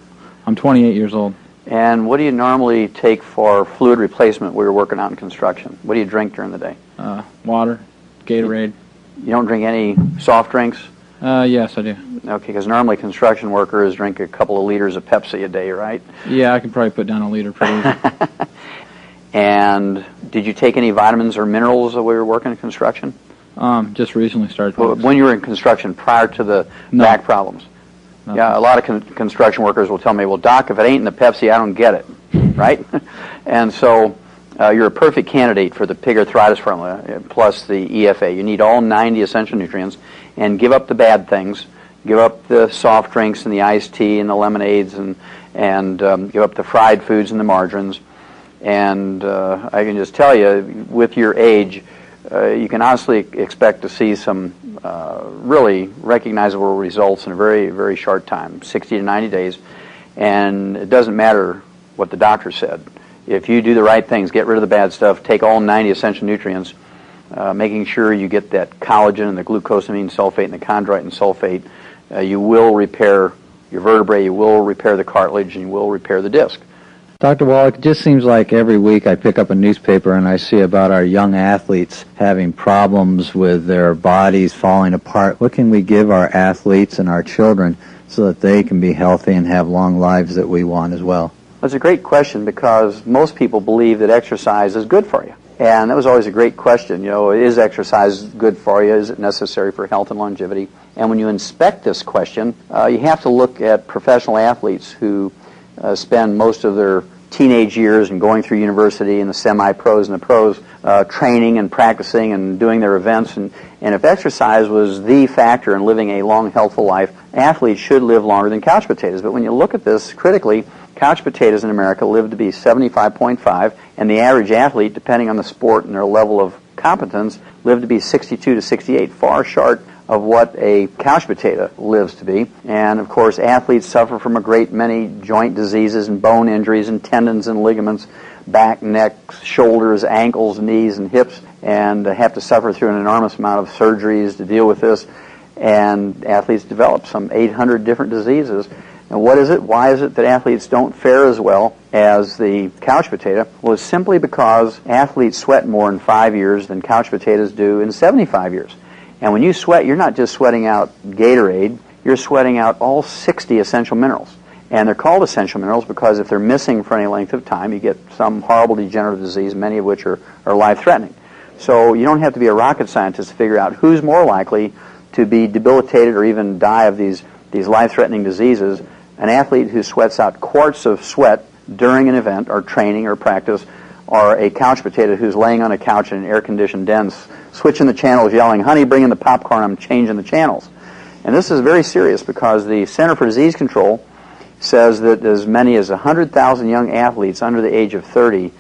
I'm 28 years old. And what do you normally take for fluid replacement when you're working out in construction? What do you drink during the day? Uh, water, Gatorade. You don't drink any soft drinks? Uh, yes, I do. Okay, because normally construction workers drink a couple of liters of Pepsi a day, right? Yeah, I can probably put down a liter pretty easy. and did you take any vitamins or minerals while you were working in construction? Um, just recently started. Well, when you were in construction prior to the No. back problems? Nothing. Yeah, a lot of con- construction workers will tell me, well, Doc, if it ain't in the Pepsi, I don't get it, right? and so uh, you're a perfect candidate for the pig arthritis formula uh, plus the EFA. You need all 90 essential nutrients and give up the bad things. Give up the soft drinks and the iced tea and the lemonades and, and um, give up the fried foods and the margarines. And uh, I can just tell you, with your age, uh, you can honestly expect to see some uh, really recognizable results in a very, very short time 60 to 90 days. And it doesn't matter what the doctor said. If you do the right things, get rid of the bad stuff, take all 90 essential nutrients, uh, making sure you get that collagen and the glucosamine sulfate and the chondroitin sulfate, uh, you will repair your vertebrae, you will repair the cartilage, and you will repair the disc. Dr. Wallach, it just seems like every week I pick up a newspaper and I see about our young athletes having problems with their bodies falling apart. What can we give our athletes and our children so that they can be healthy and have long lives that we want as well? That's a great question because most people believe that exercise is good for you. And that was always a great question. You know, is exercise good for you? Is it necessary for health and longevity? And when you inspect this question, uh, you have to look at professional athletes who uh, spend most of their teenage years and going through university and the semi-pros and the pros uh, training and practicing and doing their events. And, and if exercise was the factor in living a long healthful life athletes should live longer than couch potatoes. But when you look at this critically couch potatoes in america live to be 75.5 and the average athlete depending on the sport and their level of competence live to be 62 to 68 far short of what a couch potato lives to be. And of course, athletes suffer from a great many joint diseases and bone injuries and tendons and ligaments, back, neck, shoulders, ankles, knees, and hips, and have to suffer through an enormous amount of surgeries to deal with this. And athletes develop some 800 different diseases. And what is it? Why is it that athletes don't fare as well as the couch potato? Well, it's simply because athletes sweat more in five years than couch potatoes do in 75 years. And when you sweat, you're not just sweating out Gatorade, you're sweating out all 60 essential minerals. And they're called essential minerals because if they're missing for any length of time, you get some horrible degenerative disease, many of which are, are life-threatening. So you don't have to be a rocket scientist to figure out who's more likely to be debilitated or even die of these, these life-threatening diseases. An athlete who sweats out quarts of sweat during an event or training or practice or a couch potato who's laying on a couch in an air-conditioned den, switching the channels, yelling, honey, bring in the popcorn, I'm changing the channels. And this is very serious because the Center for Disease Control says that as many as 100,000 young athletes under the age of 30,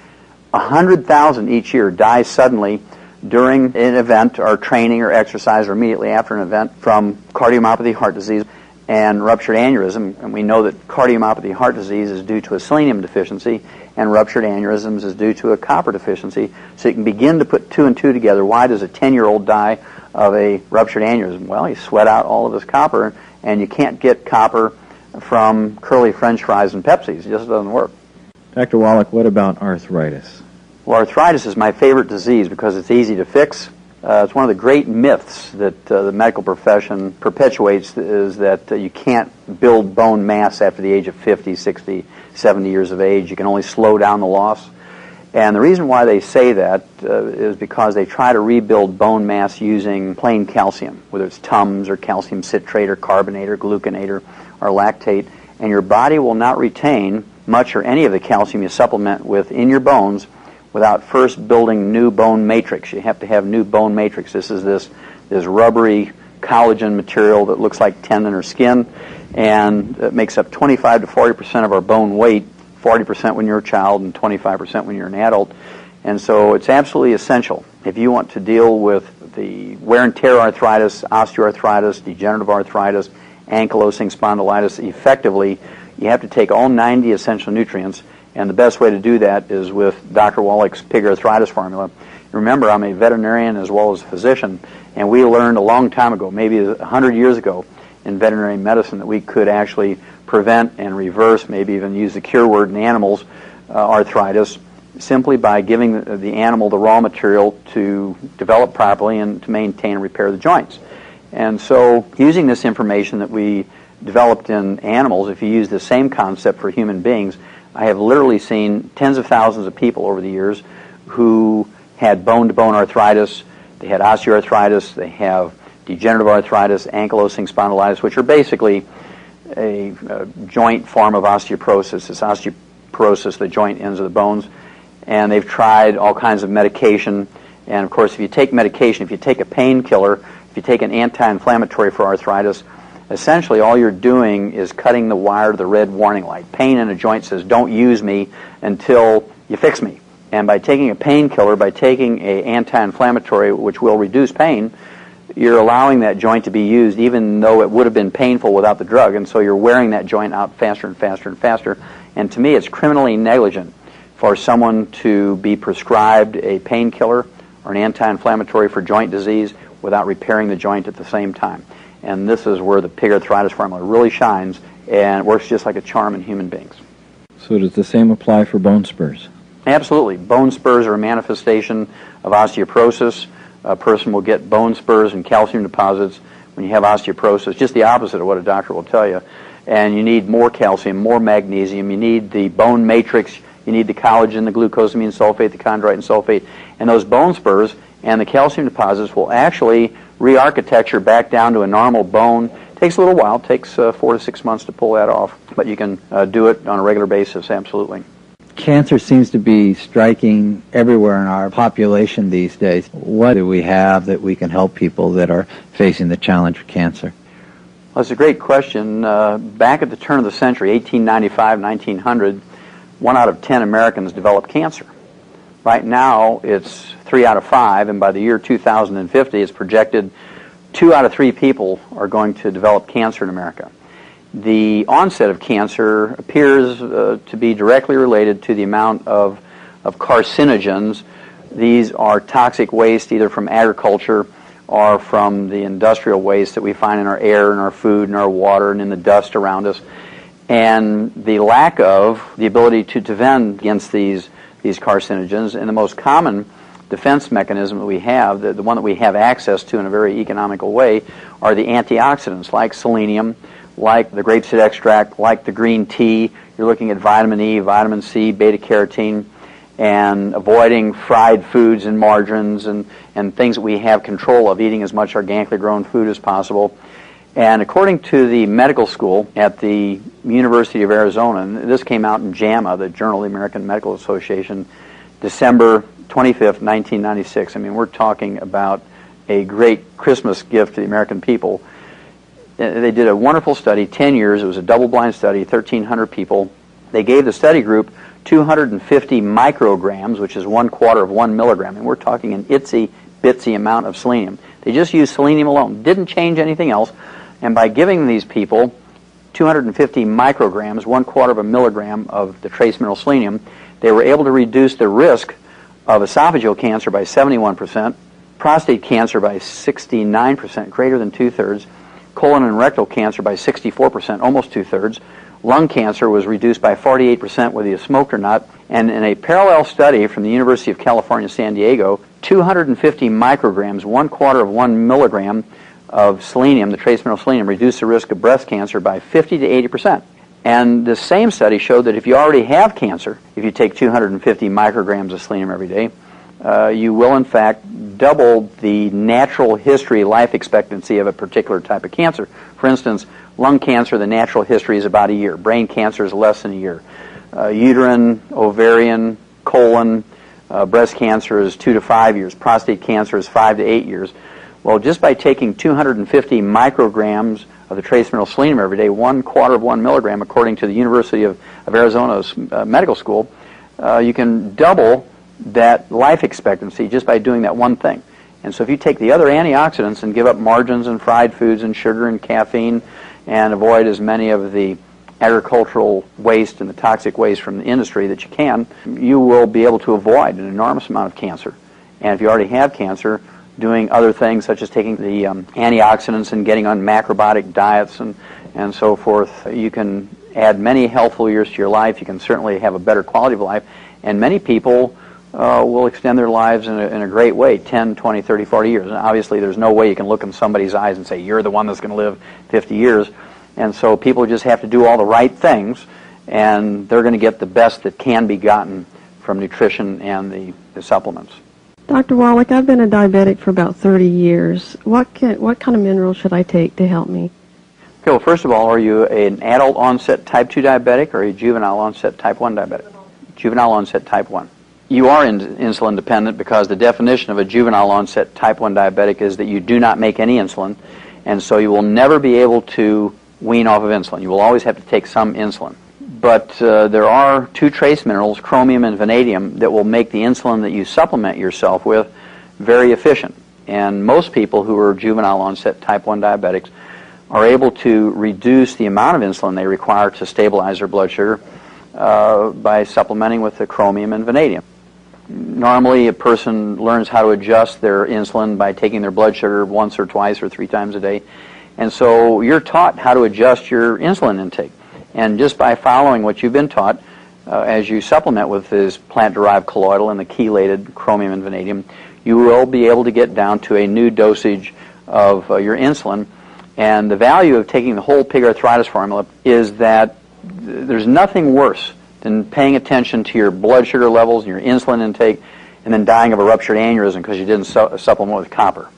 100,000 each year die suddenly during an event or training or exercise or immediately after an event from cardiomyopathy, heart disease, and ruptured aneurysm. And we know that cardiomyopathy, heart disease is due to a selenium deficiency, and ruptured aneurysms is due to a copper deficiency. So you can begin to put two and two together. Why does a 10-year-old die of a ruptured aneurysm? Well, he sweat out all of his copper, and you can't get copper from curly french fries and Pepsis. It just doesn't work. Dr. Wallach, what about arthritis? Well, arthritis is my favorite disease because it's easy to fix. Uh, it's one of the great myths that uh, the medical profession perpetuates is that uh, you can't build bone mass after the age of 50, 60, 70 years of age. You can only slow down the loss. And the reason why they say that uh, is because they try to rebuild bone mass using plain calcium, whether it's Tums or calcium citrate or carbonate or gluconate or, or lactate. And your body will not retain much or any of the calcium you supplement with in your bones without first building new bone matrix. You have to have new bone matrix. This is this, this rubbery collagen material that looks like tendon or skin, and it makes up 25 to 40 percent of our bone weight 40% when you're a child and 25% when you're an adult. And so it's absolutely essential if you want to deal with the wear and tear arthritis, osteoarthritis, degenerative arthritis, ankylosing spondylitis effectively, you have to take all 90 essential nutrients. And the best way to do that is with Dr. Wallach's pig arthritis formula. Remember, I'm a veterinarian as well as a physician, and we learned a long time ago, maybe 100 years ago, in veterinary medicine that we could actually prevent and reverse, maybe even use the cure word in animals, uh, arthritis, simply by giving the, the, animal the raw material to develop properly and to maintain and repair the joints. And so, using this information that we developed in animals, if you use the same concept for human beings, I have literally seen tens of thousands of people over the years who had bone to bone arthritis, they had osteoarthritis, they have degenerative arthritis, ankylosing spondylitis, which are basically a, a joint form of osteoporosis. It's osteoporosis, the joint ends of the bones. And they've tried all kinds of medication. And of course, if you take medication, if you take a painkiller, if you take an anti inflammatory for arthritis, essentially all you're doing is cutting the wire to the red warning light. Pain in a joint says, don't use me until you fix me. And by taking a painkiller, by taking an anti inflammatory, which will reduce pain, you're allowing that joint to be used even though it would have been painful without the drug, and so you're wearing that joint out faster and faster and faster. And to me, it's criminally negligent for someone to be prescribed a painkiller or an anti-inflammatory for joint disease without repairing the joint at the same time. And this is where the pig arthritis formula really shines and works just like a charm in human beings. So does the same apply for bone spurs? Absolutely. Bone spurs are a manifestation of osteoporosis a person will get bone spurs and calcium deposits when you have osteoporosis, just the opposite of what a doctor will tell you. And you need more calcium, more magnesium, you need the bone matrix, you need the collagen, the glucosamine sulfate, the chondroitin sulfate, and those bone spurs and the calcium deposits will actually re-architecture back down to a normal bone. Takes a little while, it takes uh, four to six months to pull that off, but you can uh, do it on a regular basis, absolutely. Cancer seems to be striking everywhere in our population these days. What do we have that we can help people that are facing the challenge of cancer? Well, that's a great question. Uh, back at the turn of the century, 1895, 1900, one out of ten Americans developed cancer. Right now, it's three out of five, and by the year 2050, it's projected two out of three people are going to develop cancer in America the onset of cancer appears uh, to be directly related to the amount of, of carcinogens. These are toxic waste either from agriculture or from the industrial waste that we find in our air and our food and our water and in the dust around us. And the lack of the ability to defend against these, these carcinogens. And the most common defense mechanism that we have, the, the one that we have access to in a very economical way, are the antioxidants like selenium, like the grapeseed extract, like the green tea. You're looking at vitamin E, vitamin C, beta carotene, and avoiding fried foods and margarines and, and things that we have control of, eating as much organically grown food as possible. And according to the medical school at the University of Arizona, and this came out in JAMA, the Journal of the American Medical Association, December 25th, 1996. I mean, we're talking about a great Christmas gift to the American people they did a wonderful study, 10 years. It was a double-blind study, 1,300 people. They gave the study group 250 micrograms, which is one quarter of one milligram, and we're talking an itsy bitsy amount of selenium. They just used selenium alone, didn't change anything else, and by giving these people 250 micrograms, one quarter of a milligram of the trace mineral selenium, they were able to reduce the risk of esophageal cancer by 71%, prostate cancer by 69%, greater than two-thirds, colon and rectal cancer by 64%, almost two-thirds. Lung cancer was reduced by 48% whether you smoked or not. And in a parallel study from the University of California, San Diego, 250 micrograms, one quarter of one milligram of selenium, the trace mineral selenium, reduced the risk of breast cancer by 50 to 80%. And the same study showed that if you already have cancer, if you take 250 micrograms of selenium every day, uh, you will in fact double the natural history life expectancy of a particular type of cancer. For instance, lung cancer, the natural history is about a year. Brain cancer is less than a year. Uh, uterine, ovarian, colon, uh, breast cancer is two to five years. Prostate cancer is five to eight years. Well, just by taking 250 micrograms of the trace mineral selenium every day, one quarter of one milligram, according to the University of, of Arizona's uh, medical school, uh, you can double that life expectancy just by doing that one thing. And so if you take the other antioxidants and give up margarines and fried foods and sugar and caffeine and avoid as many of the agricultural waste and the toxic waste from the industry that you can, you will be able to avoid an enormous amount of cancer. And if you already have cancer, doing other things such as taking the um, antioxidants and getting on macrobiotic diets and, and so forth, you can add many healthful years to your life. You can certainly have a better quality of life. And many people uh, will extend their lives in a, in a great way 10, 20, 30, 40 years. And obviously, there's no way you can look in somebody's eyes and say, You're the one that's going to live 50 years. And so people just have to do all the right things, and they're going to get the best that can be gotten from nutrition and the, the supplements. Dr. Wallach, I've been a diabetic for about 30 years. What can, what kind of minerals should I take to help me? Okay, well, first of all, are you an adult onset type 2 diabetic or a juvenile onset type 1 diabetic? Juvenile onset type 1. You are in, insulin dependent because the definition of a juvenile onset type 1 diabetic is that you do not make any insulin, and so you will never be able to wean off of insulin. You will always have to take some insulin. But uh, there are two trace minerals, chromium and vanadium, that will make the insulin that you supplement yourself with very efficient. And most people who are juvenile onset type 1 diabetics are able to reduce the amount of insulin they require to stabilize their blood sugar uh, by supplementing with the chromium and vanadium. Normally, a person learns how to adjust their insulin by taking their blood sugar once or twice or three times a day. And so you're taught how to adjust your insulin intake. And just by following what you've been taught, uh, as you supplement with this plant-derived colloidal and the chelated chromium and vanadium, you will be able to get down to a new dosage of uh, your insulin. And the value of taking the whole pig arthritis formula is that th- there's nothing worse than paying attention to your blood sugar levels and your insulin intake and then dying of a ruptured aneurysm because you didn't su- supplement with copper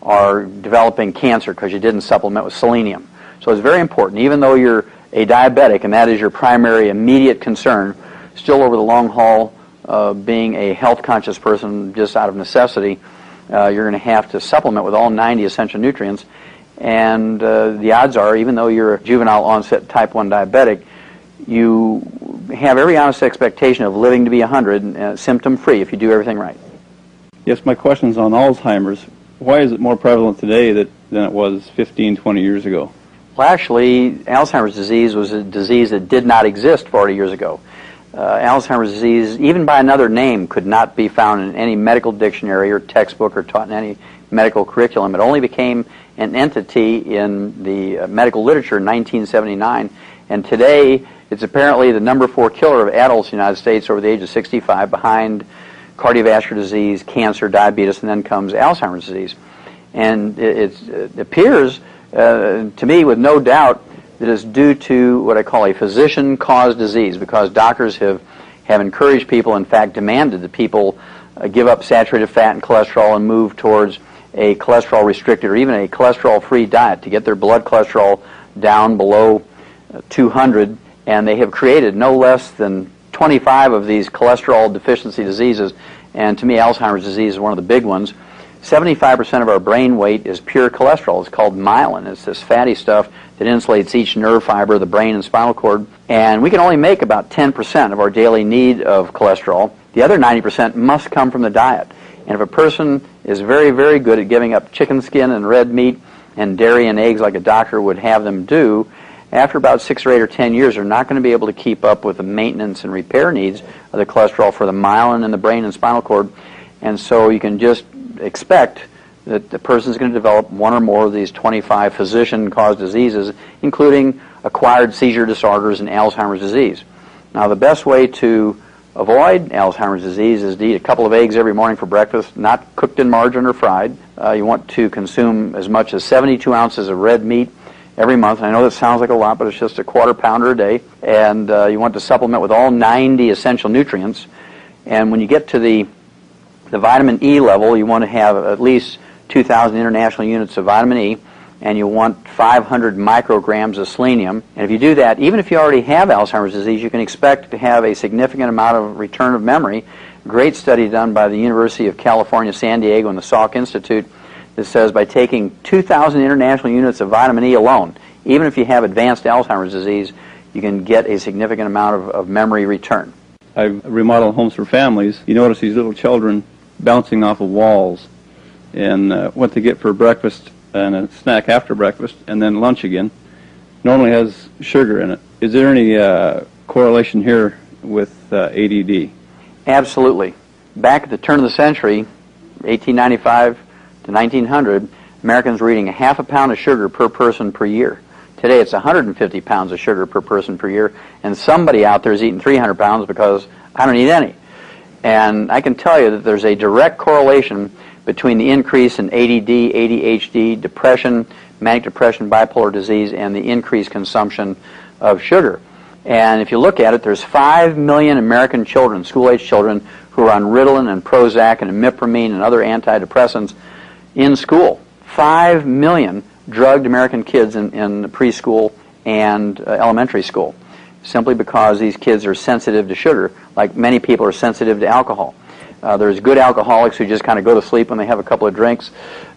or developing cancer because you didn't supplement with selenium. So it's very important, even though you're a diabetic and that is your primary immediate concern, still over the long haul, uh, being a health conscious person just out of necessity, uh, you're going to have to supplement with all 90 essential nutrients. And uh, the odds are, even though you're a juvenile onset type 1 diabetic, you have every honest expectation of living to be 100 uh, symptom free if you do everything right. Yes, my question is on Alzheimer's. Why is it more prevalent today that, than it was 15, 20 years ago? Well, actually, Alzheimer's disease was a disease that did not exist 40 years ago. Uh, Alzheimer's disease, even by another name, could not be found in any medical dictionary or textbook or taught in any medical curriculum. It only became an entity in the uh, medical literature in 1979, and today it's apparently the number four killer of adults in the United States over the age of 65, behind cardiovascular disease, cancer, diabetes, and then comes Alzheimer's disease. And it, it appears uh, to me with no doubt that it's due to what I call a physician-caused disease because doctors have, have encouraged people, in fact demanded that people uh, give up saturated fat and cholesterol and move towards a cholesterol restricted or even a cholesterol free diet to get their blood cholesterol down below uh, 200 and they have created no less than 25 of these cholesterol deficiency diseases, and to me, Alzheimer's disease is one of the big ones. 75% of our brain weight is pure cholesterol. It's called myelin. It's this fatty stuff that insulates each nerve fiber the brain and spinal cord. And we can only make about 10% of our daily need of cholesterol. The other 90% must come from the diet. And if a person is very, very good at giving up chicken skin and red meat and dairy and eggs like a doctor would have them do, after about six or eight or ten years, they're not going to be able to keep up with the maintenance and repair needs of the cholesterol for the myelin in the brain and spinal cord. And so you can just expect that the person is going to develop one or more of these 25 physician-caused diseases, including acquired seizure disorders and Alzheimer's disease. Now, the best way to avoid Alzheimer's disease is to eat a couple of eggs every morning for breakfast, not cooked in margarine or fried. Uh, you want to consume as much as 72 ounces of red meat every month. And I know that sounds like a lot, but it's just a quarter pounder a day. And uh, you want to supplement with all 90 essential nutrients. And when you get to the, the vitamin E level, you want to have at least 2,000 international units of vitamin E, and you want 500 micrograms of selenium. And if you do that, even if you already have Alzheimer's disease, you can expect to have a significant amount of return of memory. Great study done by the University of California, San Diego, and the Salk Institute that says by taking 2,000 international units of vitamin E alone, even if you have advanced Alzheimer's disease, you can get a significant amount of, of memory return. I remodel homes for families. You notice these little children bouncing off of walls and uh, what they get for breakfast and a snack after breakfast and then lunch again normally has sugar in it. Is there any uh, correlation here with uh, ADD? Absolutely. Back at the turn of the century, 1895 to 1900, Americans were eating a half a pound of sugar per person per year. Today it's 150 pounds of sugar per person per year, and somebody out there is eating 300 pounds because I don't eat any. And I can tell you that there's a direct correlation between the increase in ADD, ADHD, depression, manic depression, bipolar disease, and the increased consumption of sugar. And if you look at it, there's 5 million American children, school-age children, who are on Ritalin and Prozac and imipramine and other antidepressants in school. 5 million drugged American kids in, in preschool and uh, elementary school simply because these kids are sensitive to sugar, like many people are sensitive to alcohol. Uh, there's good alcoholics who just kind of go to sleep when they have a couple of drinks.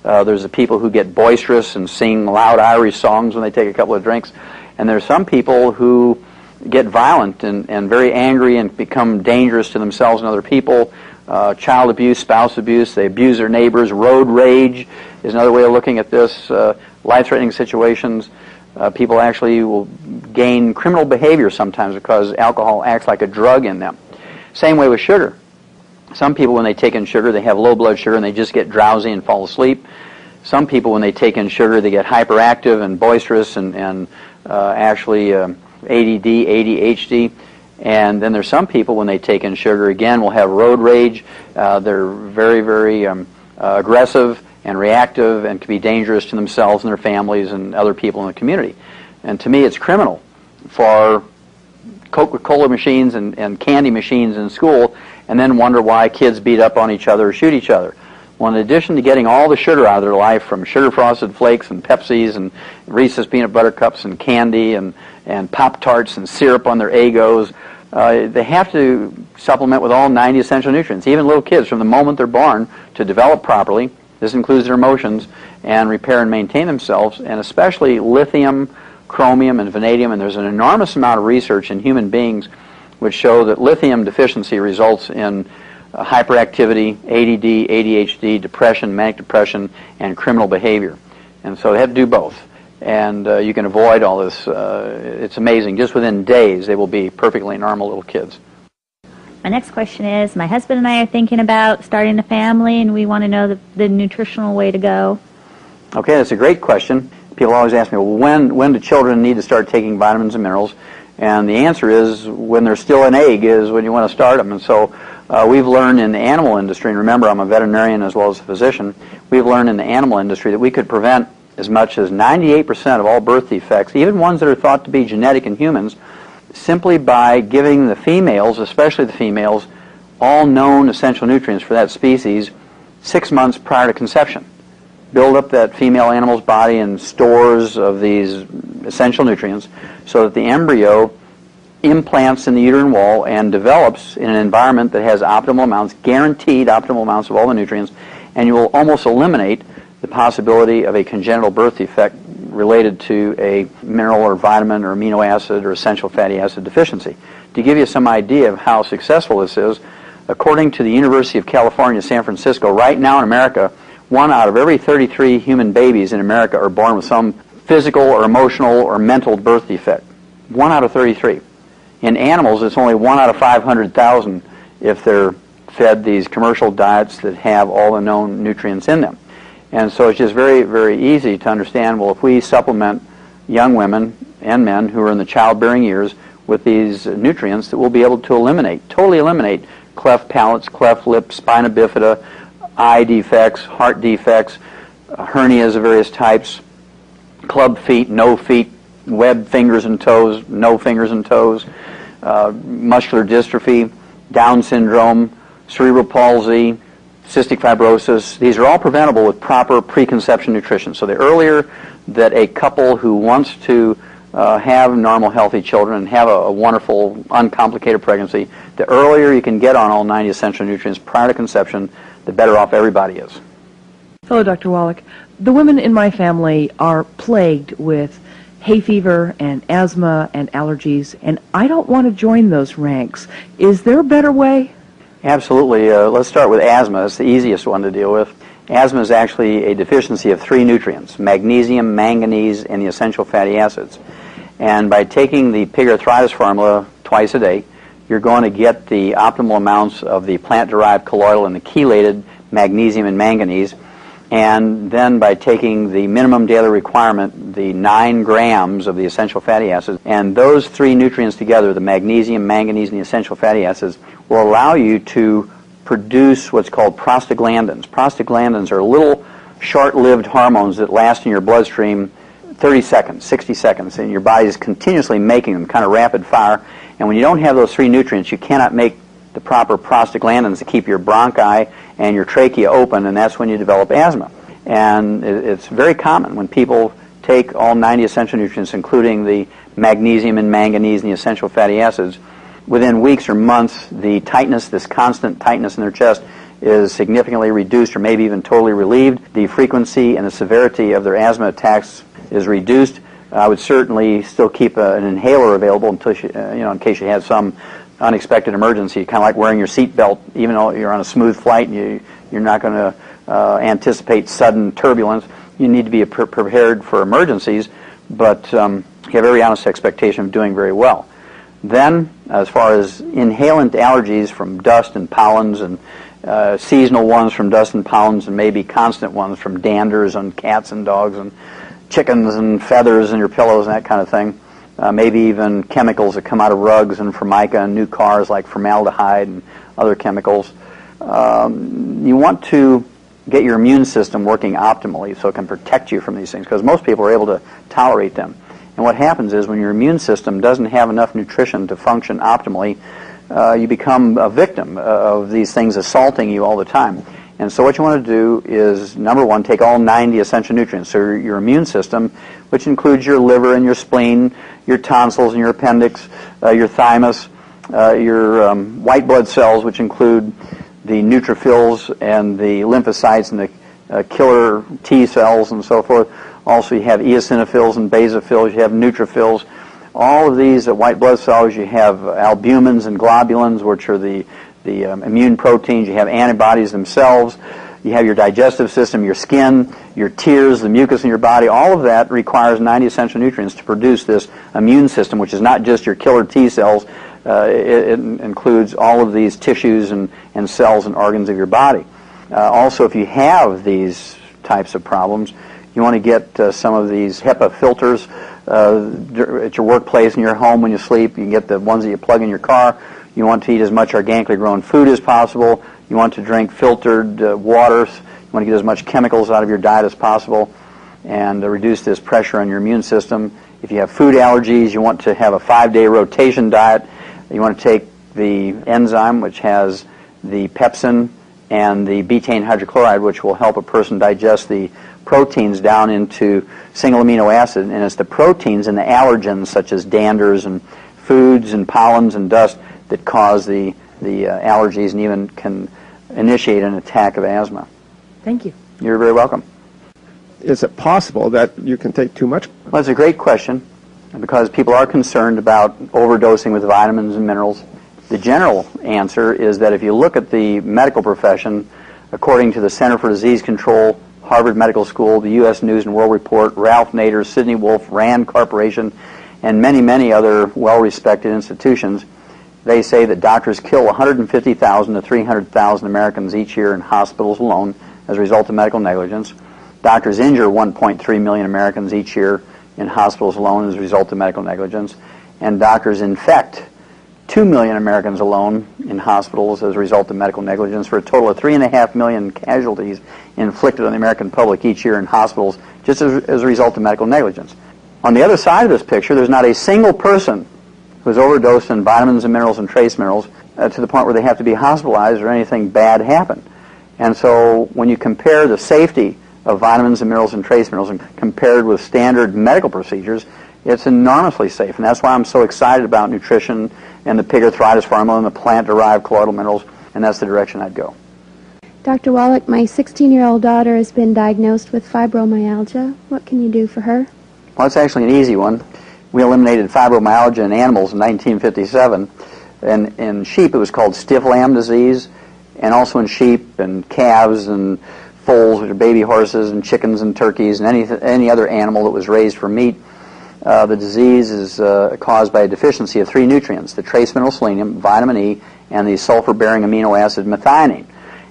Uh, there's the people who get boisterous and sing loud Irish songs when they take a couple of drinks. And there's some people who get violent and, and very angry and become dangerous to themselves and other people. Uh, child abuse, spouse abuse, they abuse their neighbors. Road rage is another way of looking at this. Uh, life-threatening situations. Uh, people actually will gain criminal behavior sometimes because alcohol acts like a drug in them. Same way with sugar. Some people, when they take in sugar, they have low blood sugar and they just get drowsy and fall asleep. Some people, when they take in sugar, they get hyperactive and boisterous and, and uh, actually uh, ADD, ADHD. And then there's some people, when they take in sugar, again, will have road rage. Uh, they're very, very um, uh, aggressive and reactive and can be dangerous to themselves and their families and other people in the community. And to me, it's criminal for Coca-Cola machines and, and candy machines in school and then wonder why kids beat up on each other or shoot each other. Well, in addition to getting all the sugar out of their life from sugar frosted flakes and Pepsis and Reese's peanut butter cups and candy and, and Pop Tarts and syrup on their Eggos, uh, they have to supplement with all 90 essential nutrients. Even little kids, from the moment they're born, to develop properly, this includes their emotions, and repair and maintain themselves, and especially lithium, chromium, and vanadium. And there's an enormous amount of research in human beings which show that lithium deficiency results in uh, hyperactivity, ADD, ADHD, depression, manic depression, and criminal behavior. And so they have to do both. And uh, you can avoid all this. Uh, it's amazing. Just within days, they will be perfectly normal little kids. My next question is, my husband and I are thinking about starting a family, and we want to know the, the nutritional way to go. Okay, that's a great question. People always ask me, well, when, when do children need to start taking vitamins and minerals? And the answer is when they're still an egg is when you want to start them. And so uh, we've learned in the animal industry, and remember I'm a veterinarian as well as a physician, we've learned in the animal industry that we could prevent as much as 98% of all birth defects, even ones that are thought to be genetic in humans, simply by giving the females, especially the females, all known essential nutrients for that species six months prior to conception. Build up that female animal's body in stores of these essential nutrients so that the embryo implants in the uterine wall and develops in an environment that has optimal amounts, guaranteed optimal amounts of all the nutrients, and you will almost eliminate the possibility of a congenital birth defect related to a mineral or vitamin or amino acid or essential fatty acid deficiency. To give you some idea of how successful this is, according to the University of California, San Francisco, right now in America, one out of every 33 human babies in America are born with some physical or emotional or mental birth defect. One out of 33. In animals, it's only one out of 500,000 if they're fed these commercial diets that have all the known nutrients in them. And so it's just very, very easy to understand, well, if we supplement young women and men who are in the childbearing years with these nutrients that we'll be able to eliminate, totally eliminate cleft palates, cleft lips, spina bifida, eye defects, heart defects, hernias of various types, club feet, no feet, web fingers and toes, no fingers and toes, uh, muscular dystrophy, Down syndrome, cerebral palsy, cystic fibrosis. These are all preventable with proper preconception nutrition. So the earlier that a couple who wants to uh, have normal, healthy children and have a, a, wonderful, uncomplicated pregnancy, the earlier you can get on all 90 essential nutrients prior to conception, the better off everybody is. Hello, Dr. Wallach. The women in my family are plagued with hay fever and asthma and allergies, and I don't want to join those ranks. Is there a better way? Absolutely. Uh, let's start with asthma. It's the easiest one to deal with. Asthma is actually a deficiency of three nutrients magnesium, manganese, and the essential fatty acids. And by taking the pig arthritis formula twice a day, you're going to get the optimal amounts of the plant derived colloidal and the chelated magnesium and manganese and then by taking the minimum daily requirement, the 9 grams of the essential fatty acids, and those three nutrients together, the magnesium, manganese, and the essential fatty acids, will allow you to produce what's called prostaglandins. Prostaglandins are little short-lived hormones that last in your bloodstream 30 seconds, 60 seconds, and your body is continuously making them, kind of rapid fire. And when you don't have those three nutrients, you cannot make the proper prostaglandins to keep your bronchi and your trachea open, and that's when you develop asthma. And it's very common when people take all 90 essential nutrients, including the magnesium and manganese and the essential fatty acids, within weeks or months, the tightness, this constant tightness in their chest, is significantly reduced or maybe even totally relieved. The frequency and the severity of their asthma attacks is reduced. I would certainly still keep a, an inhaler available until you, uh, you know, in case you have some unexpected emergency, kind of like wearing your seatbelt, even though you're on a smooth flight and you, you're not going to uh, anticipate sudden turbulence. You need to be pre- prepared for emergencies, but um, you have every honest expectation of doing very well. Then, as far as inhalant allergies from dust and pollens and uh, seasonal ones from dust and pollens and maybe constant ones from danders on cats and dogs and chickens and feathers in your pillows and that kind of thing uh, maybe even chemicals that come out of rugs and formica and new cars like formaldehyde and other chemicals. Um, you want to get your immune system working optimally so it can protect you from these things because most people are able to tolerate them. And what happens is when your immune system doesn't have enough nutrition to function optimally, uh, you become a victim of these things assaulting you all the time. And so what you want to do is, number one, take all 90 essential nutrients. So your, your immune system, which includes your liver and your spleen, your tonsils and your appendix, uh, your thymus, uh, your um, white blood cells, which include the neutrophils and the lymphocytes and the uh, killer T cells and so forth. Also, you have eosinophils and basophils. You have neutrophils. All of these white blood cells, you have albumins and globulins, which are the the um, immune proteins, you have antibodies themselves, you have your digestive system, your skin, your tears, the mucus in your body. All of that requires 90 essential nutrients to produce this immune system, which is not just your killer T cells. Uh, it, it, includes all of these tissues and, and cells and organs of your body. Uh, also, if you have these types of problems, you want to get uh, some of these HEPA filters uh, at your workplace, in your home when you sleep. You can get the ones that you plug in your car you want to eat as much organically grown food as possible. You want to drink filtered uh, waters. You want to get as much chemicals out of your diet as possible and uh, reduce this pressure on your immune system. If you have food allergies, you want to have a five-day rotation diet. You want to take the enzyme, which has the pepsin and the betaine hydrochloride, which will help a person digest the proteins down into single amino acid. And it's the proteins and the allergens, such as danders and foods and pollens and dust, that cause the, the uh, allergies and even can initiate an attack of asthma. Thank you. You're very welcome. Is it possible that you can take too much? Well, it's a great question because people are concerned about overdosing with vitamins and minerals. The general answer is that if you look at the medical profession, according to the Center for Disease Control, Harvard Medical School, the U.S. News and World Report, Ralph Nader, Sidney Wolfe, RAND Corporation, and many, many other well-respected institutions, they say that doctors kill 150,000 to 300,000 Americans each year in hospitals alone as a result of medical negligence. Doctors injure 1.3 million Americans each year in hospitals alone as a result of medical negligence. And doctors infect 2 million Americans alone in hospitals as a result of medical negligence for a total of 3.5 million casualties inflicted on the American public each year in hospitals just as, as a result of medical negligence. On the other side of this picture, there's not a single person who's overdosed in vitamins and minerals and trace minerals uh, to the point where they have to be hospitalized or anything bad happened. And so when you compare the safety of vitamins and minerals and trace minerals and compared with standard medical procedures, it's enormously safe. And that's why I'm so excited about nutrition and the pig arthritis formula and the plant-derived colloidal minerals, and that's the direction I'd go. Dr. Wallach, my 16-year-old daughter has been diagnosed with fibromyalgia. What can you do for her? Well, it's actually an easy one. We eliminated fibromyalgia in animals in 1957. And in sheep, it was called stiff lamb disease, and also in sheep and calves and foals, which are baby horses, and chickens and turkeys, and any, any other animal that was raised for meat. Uh, the disease is uh, caused by a deficiency of three nutrients, the trace mineral selenium, vitamin E, and the sulfur-bearing amino acid methionine.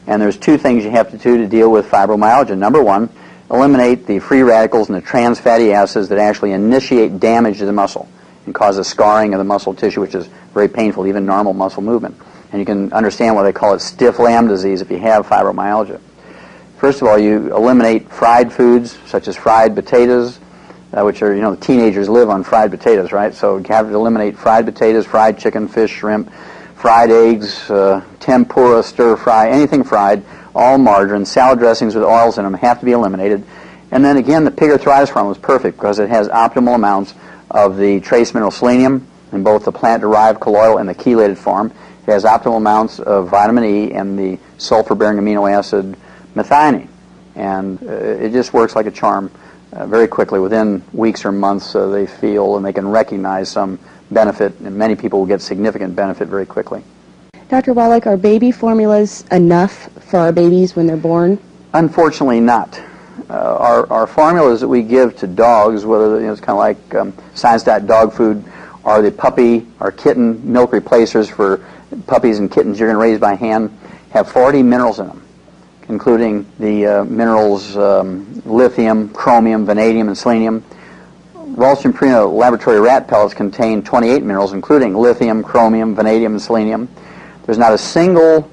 And there's two things you have to do to deal with fibromyalgia. Number one, eliminate the free radicals and the trans fatty acids that actually initiate damage to the muscle and cause a scarring of the muscle tissue, which is very painful, even normal muscle movement. And you can understand why they call it stiff lamb disease if you have fibromyalgia. First of all, you eliminate fried foods such as fried potatoes, uh, which are, you know, teenagers live on fried potatoes, right? So you have to eliminate fried potatoes, fried chicken, fish, shrimp, fried eggs, uh, tempura, stir fry, anything fried, all margarine, salad dressings with oils in them have to be eliminated. And then again, the pig arthritis formula is perfect because it has optimal amounts of the trace mineral selenium in both the plant-derived colloidal and the chelated form. It has optimal amounts of vitamin E and the sulfur-bearing amino acid methionine. And uh, it just works like a charm uh, very quickly. Within weeks or months, uh, they feel and they can recognize some benefit, and many people will get significant benefit very quickly. Dr. Wallach, are baby formulas enough for our babies when they're born? Unfortunately, not. Uh, our, our formulas that we give to dogs, whether you know, it's kind of like um, Diet dog food, are the puppy or kitten milk replacers for puppies and kittens you're going to raise by hand, have 40 minerals in them, including the uh, minerals um, lithium, chromium, vanadium, and selenium. Ralston Purina laboratory rat pellets contain 28 minerals, including lithium, chromium, vanadium, and selenium. There's not a single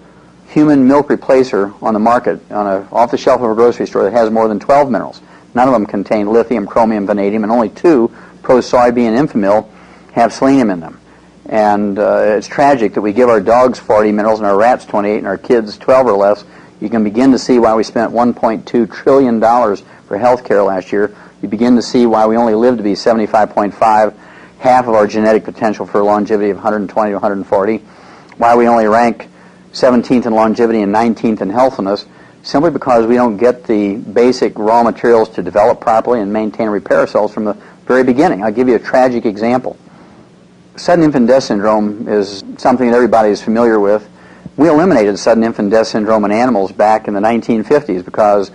human milk replacer on the market, on a off-the-shelf of a grocery store that has more than 12 minerals. None of them contain lithium, chromium, vanadium, and only two, ProSobee and Enfamil, have selenium in them. And uh, it's tragic that we give our dogs 40 minerals and our rats 28 and our kids 12 or less. You can begin to see why we spent 1.2 trillion dollars for health care last year. You begin to see why we only live to be 75.5, half of our genetic potential for longevity of 120 to 140. Why we only rank 17th in longevity and 19th in healthiness, simply because we don't get the basic raw materials to develop properly and maintain and repair cells from the very beginning. I'll give you a tragic example. Sudden infant death syndrome is something that everybody is familiar with. We eliminated sudden infant death syndrome in animals back in the 1950s because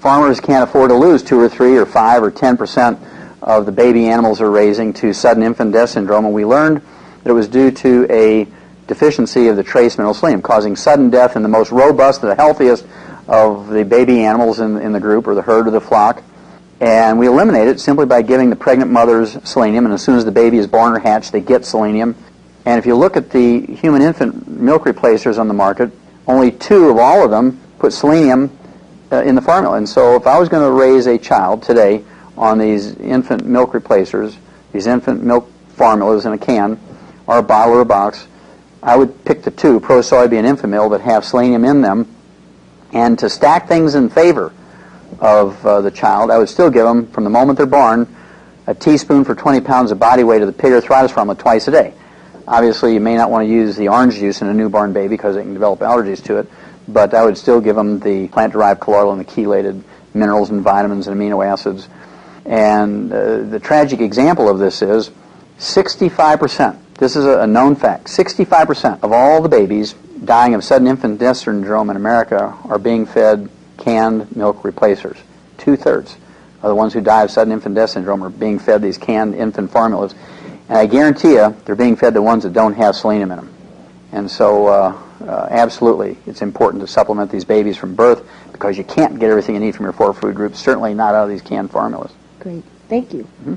farmers can't afford to lose two or three or five or 10 percent of the baby animals they're raising to sudden infant death syndrome, and we learned that it was due to a deficiency of the trace mineral selenium, causing sudden death in the most robust, and the healthiest of the baby animals in, in the group or the herd or the flock. And we eliminate it simply by giving the pregnant mothers selenium, and as soon as the baby is born or hatched, they get selenium. And if you look at the human infant milk replacers on the market, only two of all of them put selenium uh, in the formula. And so if I was going to raise a child today on these infant milk replacers, these infant milk formulas in a can, or a bottle or a box, I would pick the two, ProSobee and Enfamil, that have selenium in them. And to stack things in favor of uh, the child, I would still give them, from the moment they're born, a teaspoon for 20 pounds of body weight of the pig arthritis formula twice a day. Obviously, you may not want to use the orange juice in a newborn baby because it can develop allergies to it, but I would still give them the plant-derived colloidal and the chelated minerals and vitamins and amino acids. And uh, the tragic example of this is 65%, this is a, known fact, 65% of all the babies dying of sudden infant death syndrome in America are being fed canned milk replacers. Two-thirds of the ones who die of sudden infant death syndrome are being fed these canned infant formulas. And I guarantee you, they're being fed the ones that don't have selenium in them. And so, uh, uh, absolutely, it's important to supplement these babies from birth because you can't get everything you need from your four food groups, certainly not out of these canned formulas. Great. Thank you. Mhm.